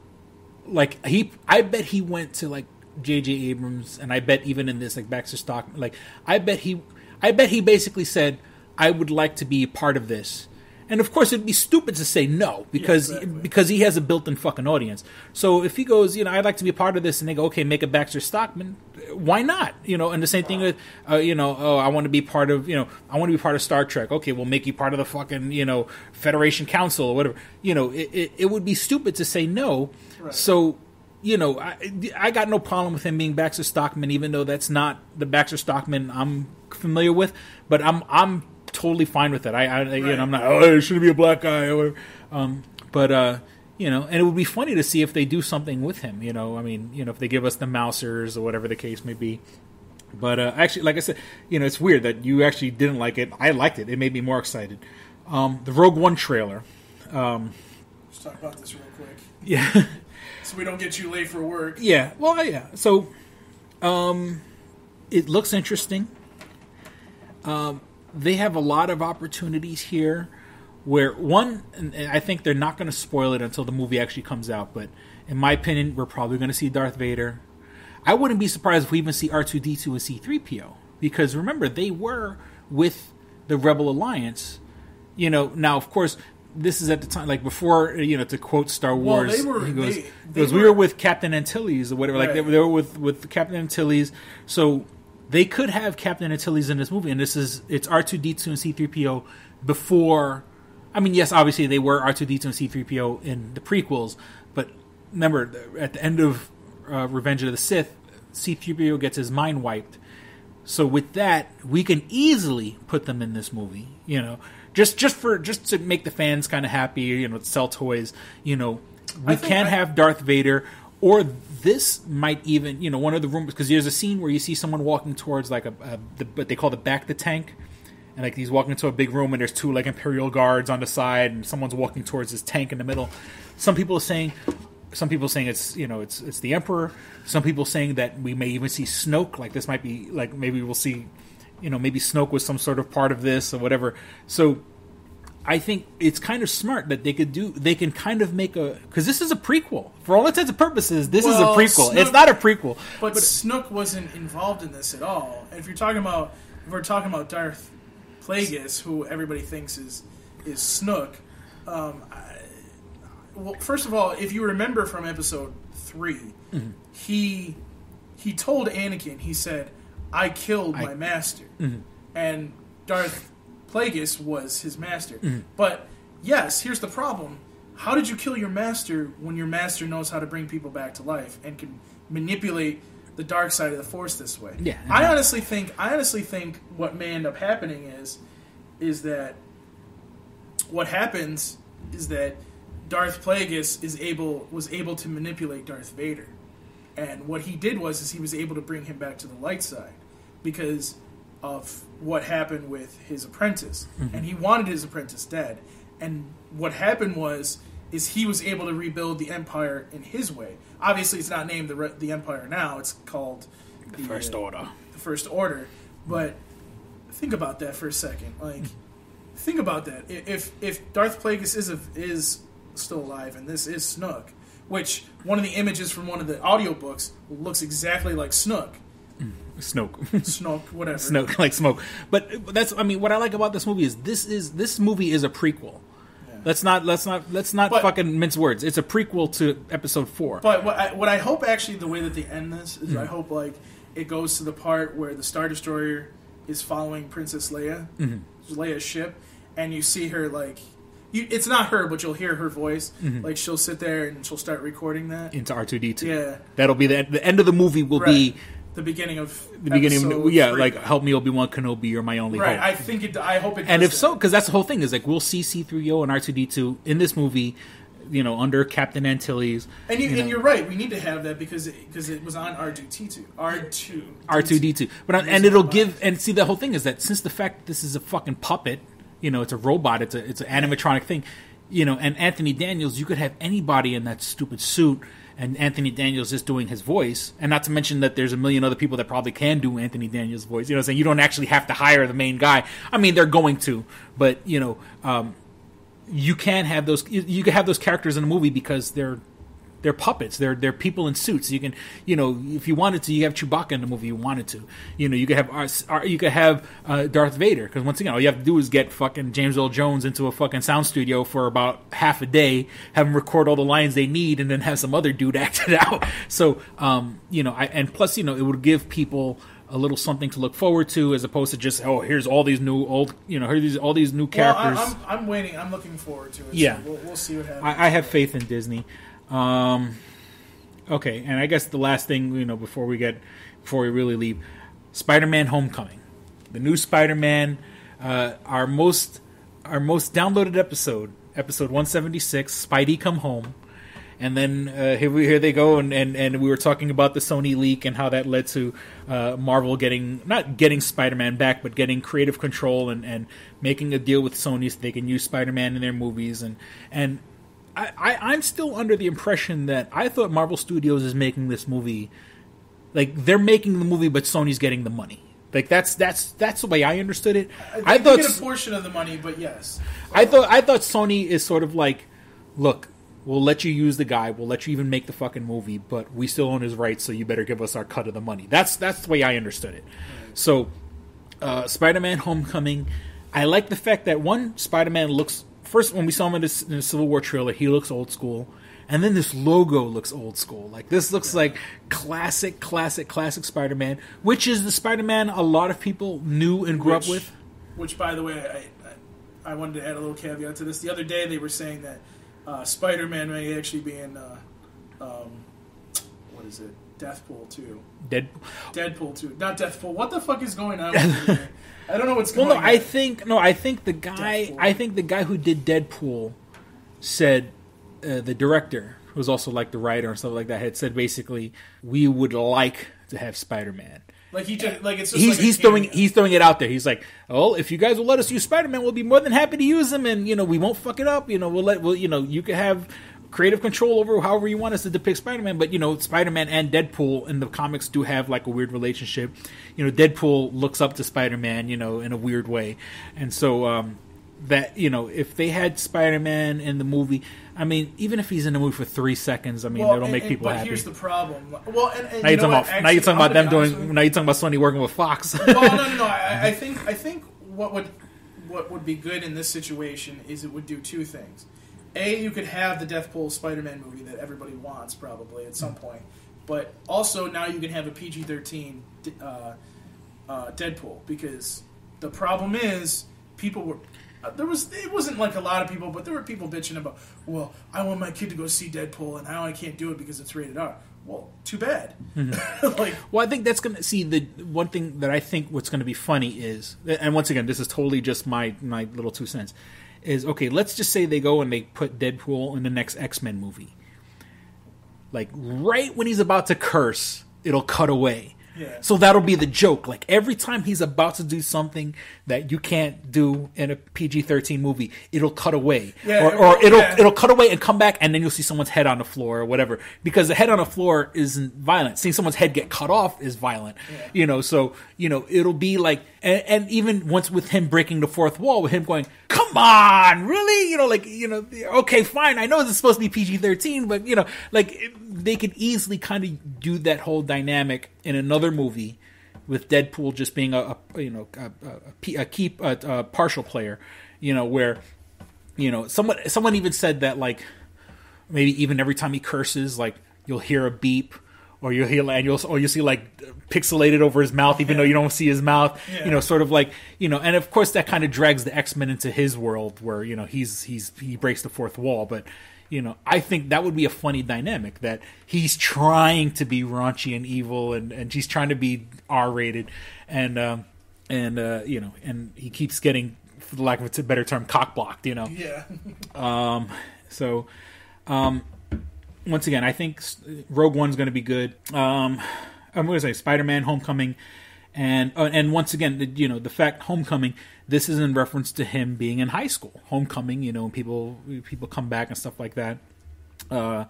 like he, I bet he went to like J.J. Abrams, and I bet even in this like Baxter Stockman, like I bet he, I bet he basically said, I would like to be part of this. And of course, it'd be stupid to say no because Yeah, exactly. because he has a built-in fucking audience. So if he goes, you know, I'd like to be a part of this, and they go, okay, make a Baxter Stockman, why not? You know, and the same thing with, uh, you know, oh, I want to be part of, you know, I want to be part of Star Trek. Okay, we'll make you part of the fucking, you know, Federation Council or whatever. You know, it, it, it would be stupid to say no. So, you know, I, I got no problem with him being Baxter Stockman, even though that's not the Baxter Stockman I'm familiar with. But I'm I'm totally fine with it. I, I Right. I'm not. Oh, it shouldn't be a black guy or. Um, but uh, you know, and it would be funny to see if they do something with him. You know, I mean, you know, if they give us the Mousers or whatever the case may be. But uh, actually, like I said, you know, it's weird that you actually didn't like it. I liked it. It made me more excited. Um, the Rogue One trailer. Let's talk about this real quick, Yeah. so we don't get you late for work. Yeah, well, yeah. So, um, it looks interesting. Um, they have a lot of opportunities here. Where one, I think they're not going to spoil it until the movie actually comes out. But in my opinion, we're probably going to see Darth Vader. I wouldn't be surprised if we even see R two D two and C three PO because remember they were with the Rebel Alliance. You know, now of course this is at the time like before you know to quote Star Well, Wars. they were- he goes, they- they goes, we were- were with Captain Antilles or whatever. Like they, were- they were with with Captain Antilles, so they could have Captain Antilles in this movie. And this is it's R two D two and C three PO before. I mean, yes, obviously they were R two D two and C three PO in the prequels, but remember at the end of uh, Revenge of the Sith, C three PO gets his mind wiped. So with that, we can easily put them in this movie. You know, just just for just to make the fans kind of happy. You know, sell toys. You know, we can I- have Darth Vader, or this might even you know one of the rumors because there's a scene where you see someone walking towards like a, a the, what they call the back the tank. and like he's walking into a big room and there's two like imperial guards on the side and someone's walking towards this tank in the middle. Some people are saying some people saying it's you know it's it's the emperor. Some people saying that we may even see Snoke. Like this might be like maybe we'll see, you know, maybe Snoke was some sort of part of this or whatever. So I think it's kind of smart that they could do. They can kind of make a because this is a prequel for all intents and purposes. This Well, is a prequel. Snoke- it's not a prequel. But, Snook wasn't involved in this at all. If you're talking about, if we're talking about Darth Plagueis, who everybody thinks is is Snook, um, I, well, first of all, if you remember from Episode 3 Mm-hmm. he he told Anakin, he said, "I killed my master," Mm-hmm. and Darth Plagueis was his master. Mm-hmm. But yes, here's the problem. How did you kill your master when your master knows how to bring people back to life and can manipulate the dark side of the force this way? Yeah. I honestly think I honestly think what may end up happening is is that what happens is that Darth Plagueis is able was able to manipulate Darth Vader. And what he did was is he was able to bring him back to the light side because of what happened with his apprentice. And he wanted his apprentice dead. And what happened was is he was able to rebuild the empire in his way. Obviously it's not named the re- the empire now, it's called the First uh, Order. the first order. But think about that for a second. Like, think about that. If if Darth Plagueis is a, is still alive and this is Snook, which one of the images from one of the audiobooks looks exactly like Snook, Snoke. Snook, whatever. Snoke like smoke. But that's I mean what I like about this movie is this is this movie is a prequel. Let's not let's not let's not But- fucking mince words. It's a prequel to episode 4. But what I, what I hope actually the way that they end this is Hmm. I hope like it goes to the part where the Star Destroyer is following Princess Leia, Mm-hmm. Leia's ship, and you see her like. You, it's not her, but you'll hear her voice. Mm-hmm. Like she'll sit there and she'll start recording that. into R2D2. Yeah. That'll be the the end of the movie will be the beginning of the beginning of, yeah, three. like help me Obi-Wan Kenobi, you're my only right. hope. I think it. I hope it. and if so, because that's the whole thing is like we'll see C3PO and R2D2 in this movie, you know, under Captain Antilles. and you, you and know. you're right, we need to have that because because it, was on R two T two R two R2D2. But uh, and it'll give and see the whole thing is that since the fact that this is a fucking puppet, you know, it's a robot, it's a it's an animatronic thing, you know, and Anthony Daniels, you could have anybody in that stupid suit and Anthony Daniels is doing his voice, and not to mention that there's a million other people that probably can do Anthony Daniels' voice. You know, I'm saying you don't actually have to hire the main guy. I mean, they're going to, but you know, um, you can have those. You can have those characters in a movie because they're they're puppets. They're they're people in suits. You can you know if you wanted to, you have Chewbacca in the movie. You wanted to, you know, you could have uh, uh, you could have uh, Darth Vader because once again, all you have to do is get fucking James Earl Jones into a fucking sound studio for about half a day, have him record all the lines they need, and then have some other dude act it out. So um, you know, I, and plus you know it would give people a little something to look forward to as opposed to just oh here's all these new old you know here's these, all these new Well, I, characters. I'm, I'm waiting. I'm looking forward to it. Yeah. so we'll, we'll see what happens. I, I have faith in Disney. Um, okay, and I guess the last thing you know before we get before we really leave, Spider-Man: Homecoming, the new Spider-Man, uh, our most our most downloaded episode, episode 176, Spidey Come Home. And then uh, here we here they go, and, and, and we were talking about the Sony leak and how that led to uh, Marvel getting not getting Spider Man back, but getting creative control and, and making a deal with Sony so they can use Spider Man in their movies. And and I, I I'm still under the impression that I thought Marvel Studios is making this movie like they're making the movie, but Sony's getting the money. Like that's that's that's the way I understood it. I, I thought get a portion of the money, but yes, I thought I thought Sony is sort of like, look, we'll let you use the guy, we'll let you even make the fucking movie, but we still own his rights, so you better give us our cut of the money. That's that's the way I understood it. So, uh, Spider-Man: Homecoming, I like the fact that one Spider-Man looks first when we saw him in, this, in the Civil War trailer, he looks old school. And then this logo looks old school. Like this looks like classic, classic, classic Spider-Man, which is the Spider-Man a lot of people knew and grew which, up with. Which, by the way, I, I I wanted to add a little caveat to this. The other day, they were saying that uh, Spider-Man may actually be in uh, um, what is it? Deathpool two. Dead. Deadpool two. Not Deathpool. What the fuck is going on? I don't know what's Well, going no, on. I think no, I think the guy, Deadpool. I think the guy who did Deadpool said uh, the director, who was also like the writer and stuff like that, had said basically we would like to have Spider Man, Like he just like it's just he's like he's throwing he's throwing it out there. He's like, "Oh, if you guys will let us use Spider Man, we'll be more than happy to use him, and you know we won't fuck it up. You know we'll let we'll you know you can have creative control over however you want us to depict Spider Man. But you know Spider Man and Deadpool in the comics do have like a weird relationship. You know Deadpool looks up to Spider Man, you know, in a weird way, and so um, that you know if they had Spider Man in the movie, I mean even if he's in the movie for three seconds, I mean Well, that'll and- make people but happy. here's the problem. Well, and, and now you you're talking about now you're talking about them gonna be honest doing now you're talking about Sony working with Fox. well, no, no, no. I, I think I think what would what would be good in this situation is it would do two things. A, you could have the Deathpool Spider-Man movie that everybody wants probably at some point, but also now you can have a PG-13 uh, uh, Deadpool because the problem is people were. Uh, there was it wasn't like a lot of people, but there were people bitching about. Well, I want my kid to go see Deadpool, and now I can't do it because it's rated R. Well, too bad. like Well, I think that's gonna see the one thing that I think what's gonna be funny is, and once again, this is totally just my my little two cents. Is okay. Let's just say they go and they put Deadpool in the next X Men movie. Like right when he's about to curse, it'll cut away. Yeah. So that'll be the joke. Like every time he's about to do something that you can't do in a PG thirteen movie, it'll cut away, Yeah, or, or it'll yeah. it'll cut away and come back, and then you'll see someone's head on the floor or whatever. Because the head on the floor isn't violent. Seeing someone's head get cut off is violent. You know, so you know it'll be like, and, and even once with him breaking the fourth wall, with him going, "Come on, really?" You know, like you know, okay, fine. I know it's supposed to be PG thirteen, but you know, like it, they could easily kind of do that whole dynamic in another movie with Deadpool just being a, a you know a, a, a, p- a key a, keep a partial player, you know where you know someone someone even said that like maybe even every time he curses like you'll hear a beep or you'll hear and you'll or you see like pixelated over his mouth even though you don't see his mouth Yeah. you know sort of like you know and of course that kind of drags the X-Men into his world where you know he's he's he breaks the fourth wall but you know I think that would be a funny dynamic that he's trying to be raunchy and evil and and he's trying to be R-rated and um and uh you know and he keeps getting for the lack of a better term cock blocked you know yeah. um. so, um, once again, I think Rogue One's going to be good. Um, I'm going to say Spider-Man: Homecoming, and uh, and once again, the, you know, the fact Homecoming. This is in reference to him being in high school. Homecoming, you know, people people come back and stuff like that. Uh,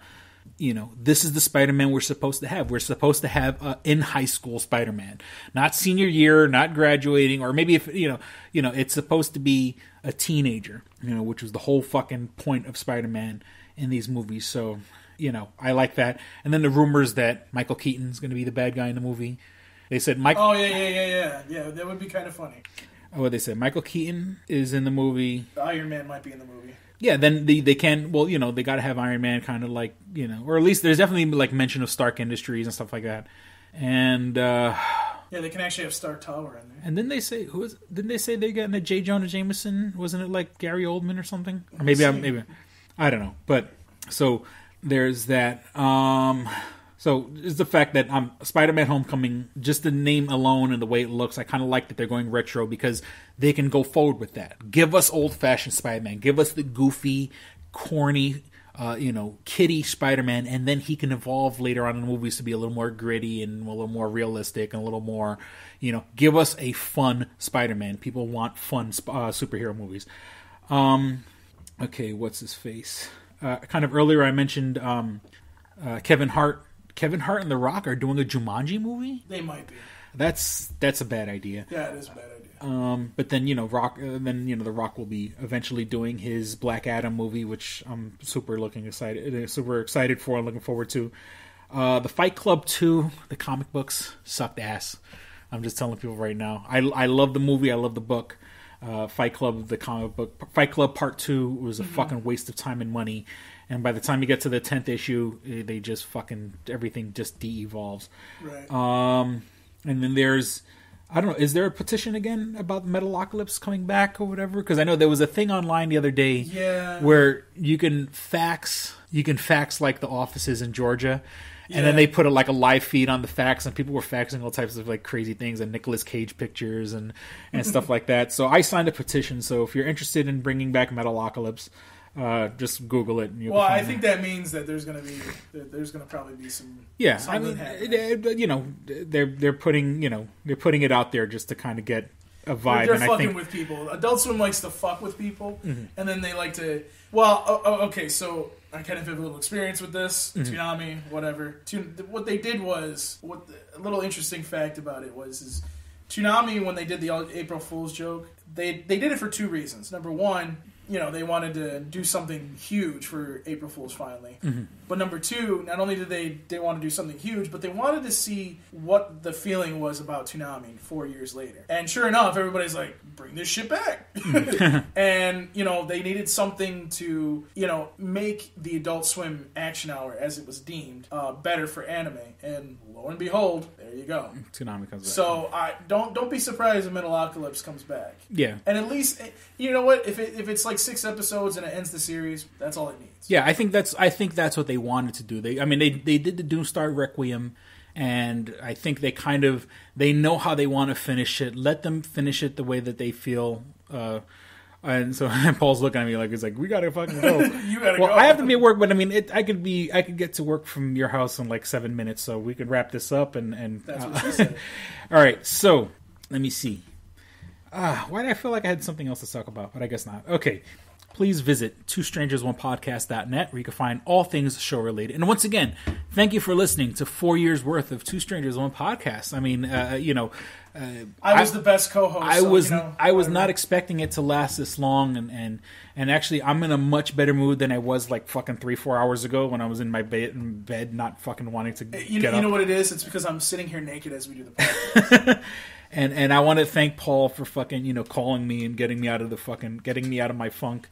you know, this is the Spider-Man we're supposed to have. We're supposed to have uh, in high school Spider-Man, not senior year, not graduating, or maybe if you know, you know, it's supposed to be a teenager. You know, which was the whole fucking point of Spider-Man in these movies. So, you know, I like that. And then the rumors that Michael Keaton's going to be the bad guy in the movie. They said Mike. Oh yeah, yeah, yeah, yeah, yeah. That would be kind of funny. Oh, they said Michael Keaton is in the movie. Iron Man might be in the movie. Yeah, then they they can well, you know, they got to have Iron Man kind of like you know, or at least there's definitely like mention of Stark Industries and stuff like that. And uh Yeah, they can actually have Stark Tower in there. and then they say who is didn't they say they're getting a J. Jonah Jameson? Wasn't it like Gary Oldman or something? Or maybe I'm maybe I don't know. But so there's that. Um so is the fact that um Spider-Man Homecoming, just the name alone and the way it looks, I kind of like that they're going retro because they can go forward with that. Give us old-fashioned Spider-Man. Give us the goofy, corny, uh, you know, kitty Spider-Man, and then he can evolve later on in the movies to be a little more gritty and a little more realistic and a little more, you know, give us a fun Spider-Man. People want fun uh, superhero movies. Um, okay, what's his face? Uh, kind of earlier, I mentioned um, uh, Kevin Hart. Kevin Hart and The Rock are doing a Jumanji movie. They might be. That's that's a bad idea. Yeah, it is a bad idea. Um, but then you know, Rock. Uh, then you know, The Rock will be eventually doing his Black Adam movie, which I'm super looking excited, uh, super excited for, and looking forward to. Uh, the Fight Club two, the comic books sucked ass. I'm just telling people right now. I I love the movie. I love the book. Uh, Fight Club, the comic book. Fight Club Part Two was a fucking waste of time and money. And by the time you get to the tenth issue, eh, they just fucking everything just de-evolves. Right. Um, and then there's, I don't know, is there a petition again about Metalocalypse coming back or whatever? Because I know there was a thing online the other day Yeah. where you can fax, you can fax like the offices in Georgia. And then they put a, like a live feed on the fax, and people were faxing all types of like crazy things and Nicolas Cage pictures and and stuff like that. So I signed a petition. So if you're interested in bringing back Metalocalypse, Uh, just Google it. And you'll Well, I think it. that means that there's gonna be that there's gonna probably be some Yeah, I mean, happening. it- it- you know, they're they're putting you know they're putting it out there just to kind of get a vibe, They're, they're and I fucking think Mm-hmm. with people. Adult Swim likes to fuck with people, and then they like to. Well, oh, oh, okay, so I kind of have a little experience with this. Mm-hmm. Toonami, whatever. What they did was what the, a little interesting fact about it was is Toonami, when they did the April Fool's joke, they they did it for two reasons. Number one. You know, they wanted to do something huge for April Fool's finally. Mm-hmm. But number two, not only did they they want to do something huge, but they wanted to see what the feeling was about Toonami four years later. And sure enough, everybody's like, "Bring this shit back!" and you know, they needed something to you know make the Adult Swim Action Hour, as it was deemed, uh, better for anime. And lo and behold, there you go. Toonami comes back. So I don't don't be surprised if Metalocalypse comes back. yeah, And at least you know what if it, if it's like six episodes and it ends the series, that's all it needs. yeah, I think that's I think that's what they wanted to do. They, I mean, they they did the Doomstar Requiem, and I think they kind of they know how they want to finish it. Let them finish it the way that they feel. Uh, and so Paul's looking at me like he's like, "We gotta fucking go." You gotta well, go. I have to be at work, but I mean, it, I could be, I could get to work from your house in like seven minutes, so we could wrap this up and and. That's uh, what she said. all right, so let me see. Ah, why did I feel like I had something else to talk about? But I guess not. Okay. Please visit two strangers one podcast.net where you can find all things show related. And once again, thank you for listening to four years worth of Two Strangers One podcast. I mean, uh, you know, uh, I was the best co-host. I so, was you know, I was whatever. not expecting it to last this long, and, and and actually I'm in a much better mood than I was like fucking three four hours ago when I was in my bed, in bed not fucking wanting to You, get you know what it is? It's because I'm sitting here naked as we do the podcast. And and I want to thank Paul for fucking you know calling me and getting me out of the fucking getting me out of my funk.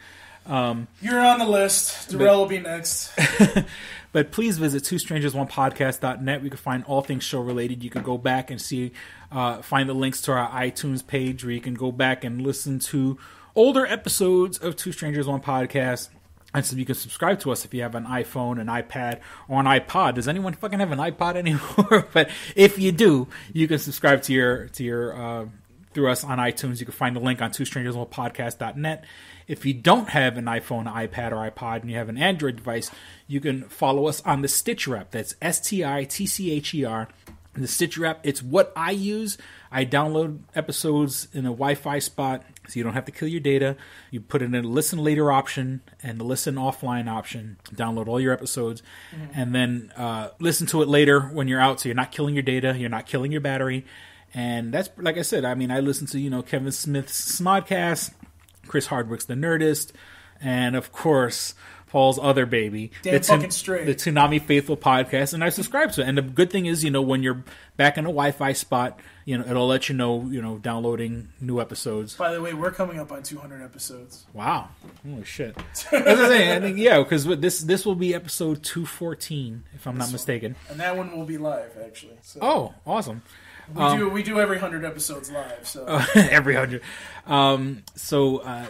You're on the list. Darrell will be next. But please visit two strangers one podcast.net. We can find all things show related. You can go back and see, uh, find the links to our iTunes page where you can go back and listen to older episodes of Two Strangers One Podcast. And so you can subscribe to us if you have an iPhone, an iPad, or an iPod. Does anyone fucking have an iPod anymore? but if you do, you can subscribe to your to your uh, through us on iTunes. You can find the link on two strangers one podcast.net. If you don't have an iPhone, iPad, or iPod, and you have an Android device, you can follow us on the Stitcher app. That's S T I T C H E R. The Stitcher app, it's what I use. I download episodes in a Wi Fi spot so you don't have to kill your data. You put in a listen later option and the listen offline option. Download all your episodes and then uh, listen to it later when you're out so you're not killing your data, you're not killing your battery. And that's, like I said, I mean, I listen to, you know, Kevin Smith's Smodcast, Chris Hardwick's The Nerdist, and of course, Paul's other baby, Damn the, fucking straight. the Toonami Faithful podcast, and I subscribe to it. And the good thing is, you know, when you're back in a Wi-Fi spot, you know, it'll let you know, you know, downloading new episodes. By the way, we're coming up on 200 episodes. Wow, holy shit! That's what I'm. I think yeah, because this this will be episode two fourteen, if I'm not mistaken. And that one will be live, actually. So Oh, awesome! we do we do every hundred episodes live. So every hundred. Um, so uh,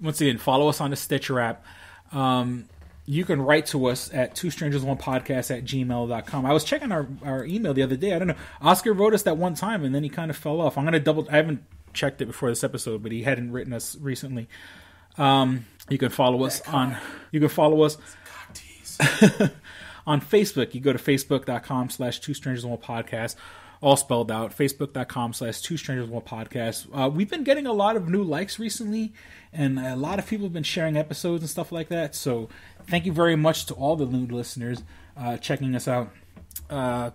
once again, follow us on the Stitcher app. Um, you can write to us at two strangers one podcast at gmail.com. I was checking our, our email the other day. I don't know. Oscar wrote us that one time and then he kind of fell off. I'm going to double, I haven't checked it before this episode, but he hadn't written us recently. Um, you can follow us on, you can follow us on Facebook. You go to facebook.com slash two strangers one podcast, all spelled out. Facebook.com slash two strangers one podcast. Uh, we've been getting a lot of new likes recently, and a lot of people have been sharing episodes and stuff like that. So thank you very much to all the new listeners uh, checking us out. Uh,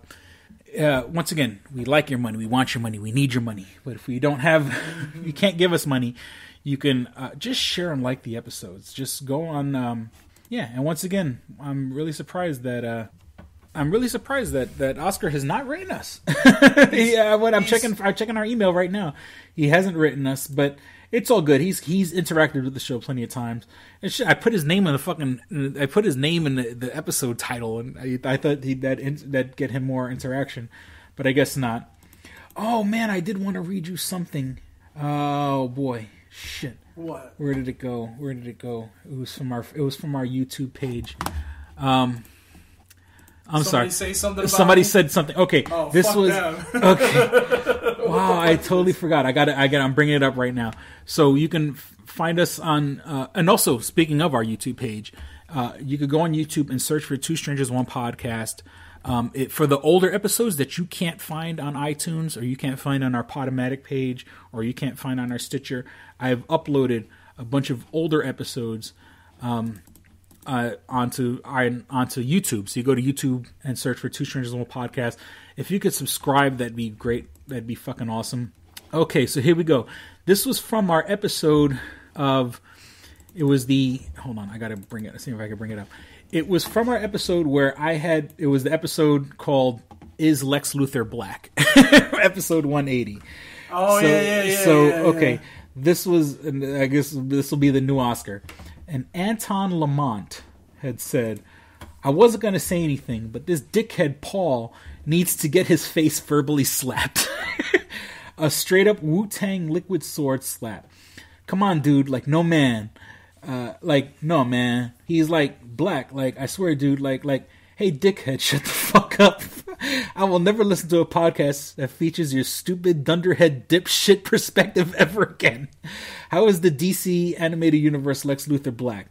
uh, once again, we like your money. We want your money. We need your money. But if we don't have, you can't give us money. You can uh, just share and like the episodes. Just go on. Um, yeah, and once again, I'm really surprised that uh, I'm really surprised that, that Oscar has not written us. yeah, when I'm checking, I'm checking our email right now. He hasn't written us, but it's all good. He's he's interacted with the show plenty of times. Shit, I put his name in the fucking. I put his name in the, the episode title, and I, I thought he that that get him more interaction, but I guess not. Oh man, I did want to read you something. Oh boy, shit. what? Where did it go? Where did it go? It was from our it was from our YouTube page. Um I'm Somebody sorry. say something about Somebody me? said something. Okay, Oh, this fuck was them. okay. wow, I totally forgot. I got it. I got. I'm bringing it up right now. So you can find us on. Uh, and also, speaking of our YouTube page, uh, you could go on YouTube and search for Two Strangers One Podcast. Um, it, for the older episodes that you can't find on iTunes or you can't find on our Podomatic page or you can't find on our Stitcher, I've uploaded a bunch of older episodes um, uh, onto on, onto YouTube. So you go to YouTube and search for Two Strangers One Podcast. If you could subscribe, that'd be great. That'd be fucking awesome. Okay, so here we go. This was from our episode of. It was the. Hold on, I gotta bring it. See if I can bring it up. It was from our episode where I had. It was the episode called "Is Lex Luthor Black?" episode one eighty. Oh so, yeah, yeah, yeah. So yeah, yeah. okay, this was. I guess this will be the new Oscar. And Anton Lamont had said, "I wasn't going to say anything, but this dickhead Paul needs to get his face verbally slapped. A straight up Wu Tang liquid sword slap. Come on, dude. Like no man. Uh, like no man. He's like black. Like I swear, dude. Like like." Hey, dickhead, shut the fuck up. I will never listen to a podcast that features your stupid dunderhead dipshit perspective ever again. How is the DC animated universe Lex Luthor black?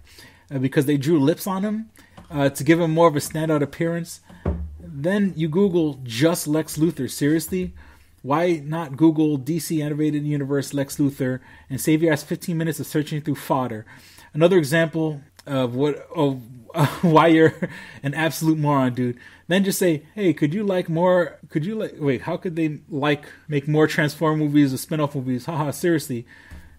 Uh, because they drew lips on him uh, to give him more of a standout appearance. Then you Google just Lex Luthor. Seriously? Why not Google DC Animated Universe Lex Luthor and save your ass 15 minutes of searching through fodder? Another example of what of uh, why you're an absolute moron, dude. Then just say, hey, could you like more? Could you like wait? How could they like make more Transform movies or spin-off movies? Haha, seriously.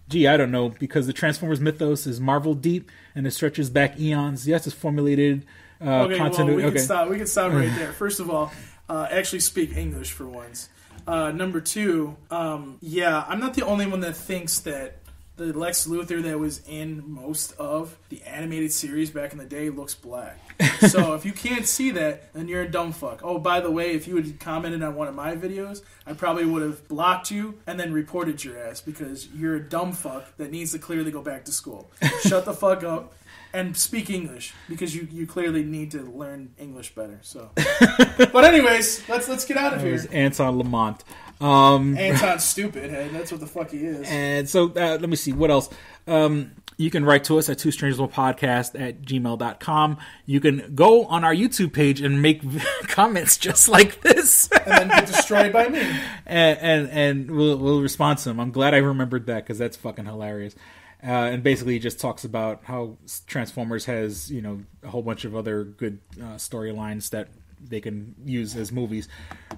Gee, I don't know because the Transformers mythos is Marvel deep and it stretches back eons. Yes, it's formulated uh, Okay, well, continuity. we can okay. stop. We can stop right there. First of all, uh, actually speak English for once. Uh, number two, um, yeah, I'm not the only one that thinks that the Lex Luthor that was in most of the animated series back in the day looks black. so if you can't see that, then you're a dumb fuck. Oh, by the way, if you had commented on one of my videos, I probably would have blocked you and then reported your ass because you're a dumb fuck that needs to clearly go back to school. Shut the fuck up and speak English because you, you clearly need to learn English better. So, but anyways, let's let's get out of here. Anton Lamont. Um, Anton's stupid. Hey, that's what the fuck he is. And so uh, let me see what else. Um, you can write to us at two strangers podcast at gmail.com. You can go on our YouTube page and make comments just like this. and then get destroyed by me. and, and and we'll we'll respond to them. I'm glad I remembered that because that's fucking hilarious. Uh, and basically, it just talks about how Transformers has you know a whole bunch of other good uh, storylines that they can use as movies.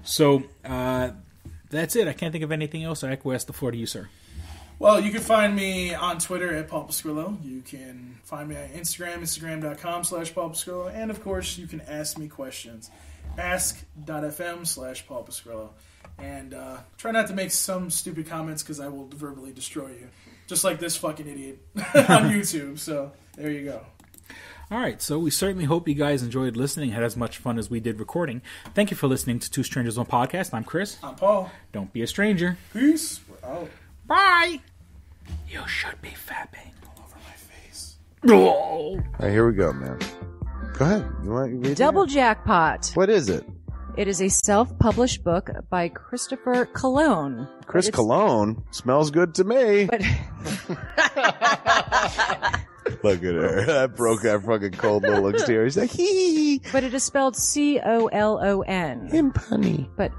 So uh, that's it. I can't think of anything else. I acquiesce the floor to you, sir. Well, you can find me on Twitter at Paul Pescrillo. You can find me on Instagram, instagram.com slash Paul Pescrillo. And of course, you can ask me questions. Ask.fm slash Paul Pescrillo. And uh, try not to make some stupid comments because I will verbally destroy you. Just like this fucking idiot on YouTube. So there you go. All right, so we certainly hope you guys enjoyed listening, had as much fun as we did recording. Thank you for listening to Two Strangers One Podcast. I'm Chris. I'm Paul. Don't be a stranger. Peace. We're out. Bye. You should be fapping. All over my face. Oh. All right, here we go, man. Go ahead. You want to Double it? Jackpot. What is it? It is a self-published book by Christopher Cologne. Chris Cologne smells good to me. But Look at her. That broke that fucking cold little exterior. He's like, hee, but it is spelled C O L O N. him punny. But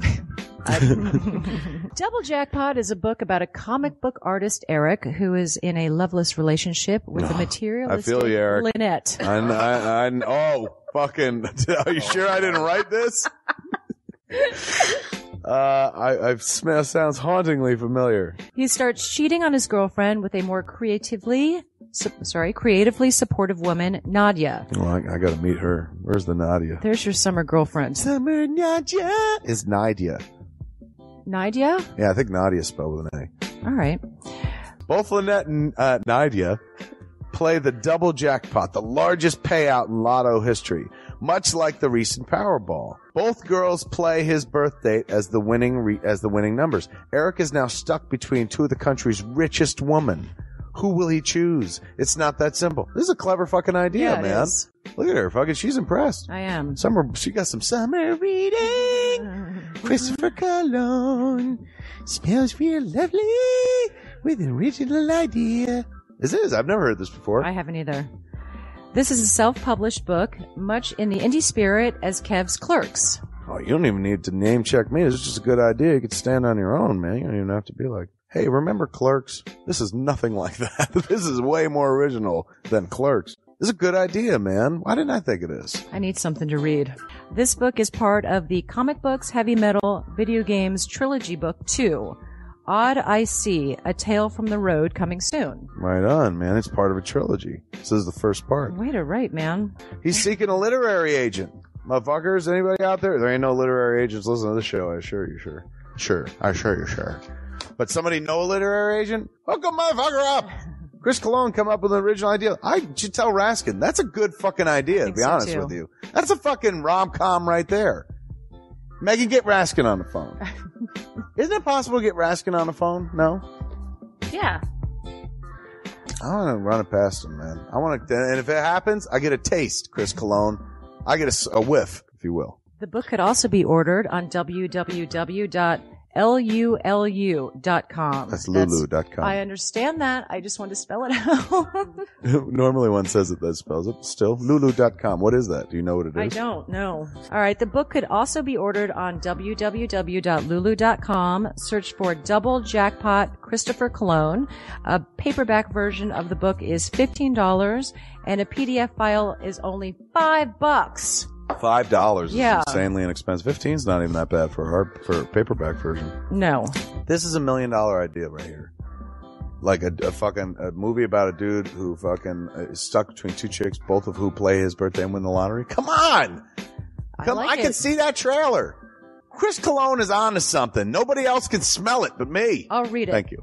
Double Jackpot is a book about a comic book artist, Eric, who is in a loveless relationship with a materialistic feel you, Eric. Lynette. I, I, I, oh, fucking. Are you sure I didn't write this? Uh, I, I smell, sounds hauntingly familiar. He starts cheating on his girlfriend with a more creatively, su- sorry, creatively supportive woman, Nadia. Well, I, I gotta meet her. Where's the Nadia? There's your summer girlfriend. Summer Nadia is Nadia. Nadia? Yeah, I think Nadia is spelled with an A. All right. Both Lynette and uh, Nadia play the double jackpot, the largest payout in lotto history, much like the recent Powerball. Both girls play his birth date as the winning re- as the winning numbers. Eric is now stuck between two of the country's richest women. Who will he choose? It's not that simple. This is a clever fucking idea, Yeah, it man. is. Look at her, fucking. She's impressed. I am. Summer, she got some summer reading. Christopher Cologne smells real lovely with an original idea. This is. I've never heard this before. I haven't either. This is a self-published book, much in the indie spirit as Kev's Clerks. Oh, you don't even need to name check me. It's just a good idea. You could stand on your own, man. You don't even have to be like, hey, remember Clerks? This is nothing like that. this is way more original than Clerks. This is a good idea, man. Why didn't I think of this? I need something to read. This book is part of the Comic Books Heavy Metal Video Games Trilogy Book 2. Odd I See, A Tale from the Road coming soon. Right on, man. It's part of a trilogy. This is the first part. Way to write, man. He's seeking a literary agent. Motherfuckers, anybody out there? There ain't no literary agents listening to this show, I assure you, sure. Sure. I assure you, sure. But somebody know a literary agent? Hook a motherfucker up! Chris Cologne come up with an original idea. I should tell Raskin. That's a good fucking idea, to be so, honest too. with you. That's a fucking rom-com right there. Megan, get Raskin on the phone. Isn't it possible to get Raskin on the phone? No? Yeah. I want to run it past him, man. I want to, and if it happens, I get a taste, Chris Cologne. I get a whiff, if you will. The book could also be ordered on www.lulu.com. That's lulu.com. I understand that. I just want to spell it out. Normally one says it that spells it. Still, lulu.com. What is that? Do you know what it is? I don't know. All right. The book could also be ordered on www.lulu.com. Search for Double Jackpot Christopher Cologne. A paperback version of the book is $15 and a PDF file is only five bucks. Five dollars Yeah. is insanely inexpensive. Fifteen's not even that bad for a hard for paperback version. No. This is a million dollar idea right here. Like a, a fucking a movie about a dude who fucking uh, is stuck between two chicks, both of who play his birthday and win the lottery. Come on, I come! like I can it. see that trailer. Chris Cologne is on to something. Nobody else can smell it but me. I'll read it. Thank you.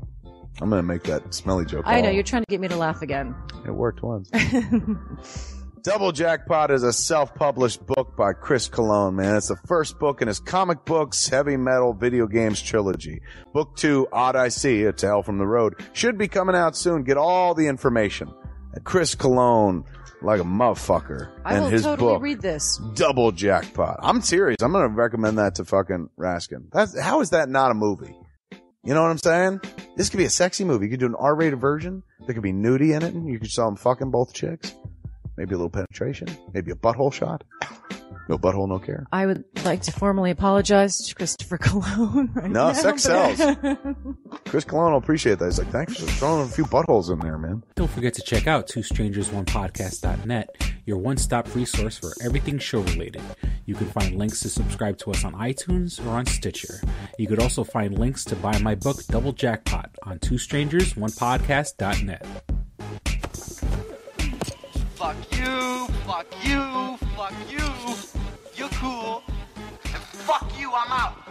I'm gonna make that smelly joke. I know all- you're trying to get me to laugh again. It worked once. Double Jackpot is a self-published book by Chris Cologne, man. It's the first book in his comic books, heavy metal, video games trilogy. Book two, Odd I See, A Tale from the Road, should be coming out soon. Get all the information at Chris Cologne, like a motherfucker, I and will his totally book, read this. Double Jackpot. I'm serious. I'm gonna recommend that to fucking Raskin. That's, how is that not a movie? You know what I'm saying? This could be a sexy movie. You could do an R-rated version. There could be nudity in it, and you could show them fucking both chicks. Maybe a little penetration. Maybe a butthole shot. No butthole, no care. I would like to formally apologize to Christopher Cologne. Right No, now, sex but- sells. Chris Cologne will appreciate that. He's like, thanks for throwing a few buttholes in there, man. Don't forget to check out two strangers one podcast.net, your one-stop resource for everything show related. You can find links to subscribe to us on iTunes or on Stitcher. You could also find links to buy my book Double Jackpot on two strangers one podcast.net. Fuck you, fuck you, fuck you. You're cool. And fuck you, I'm out.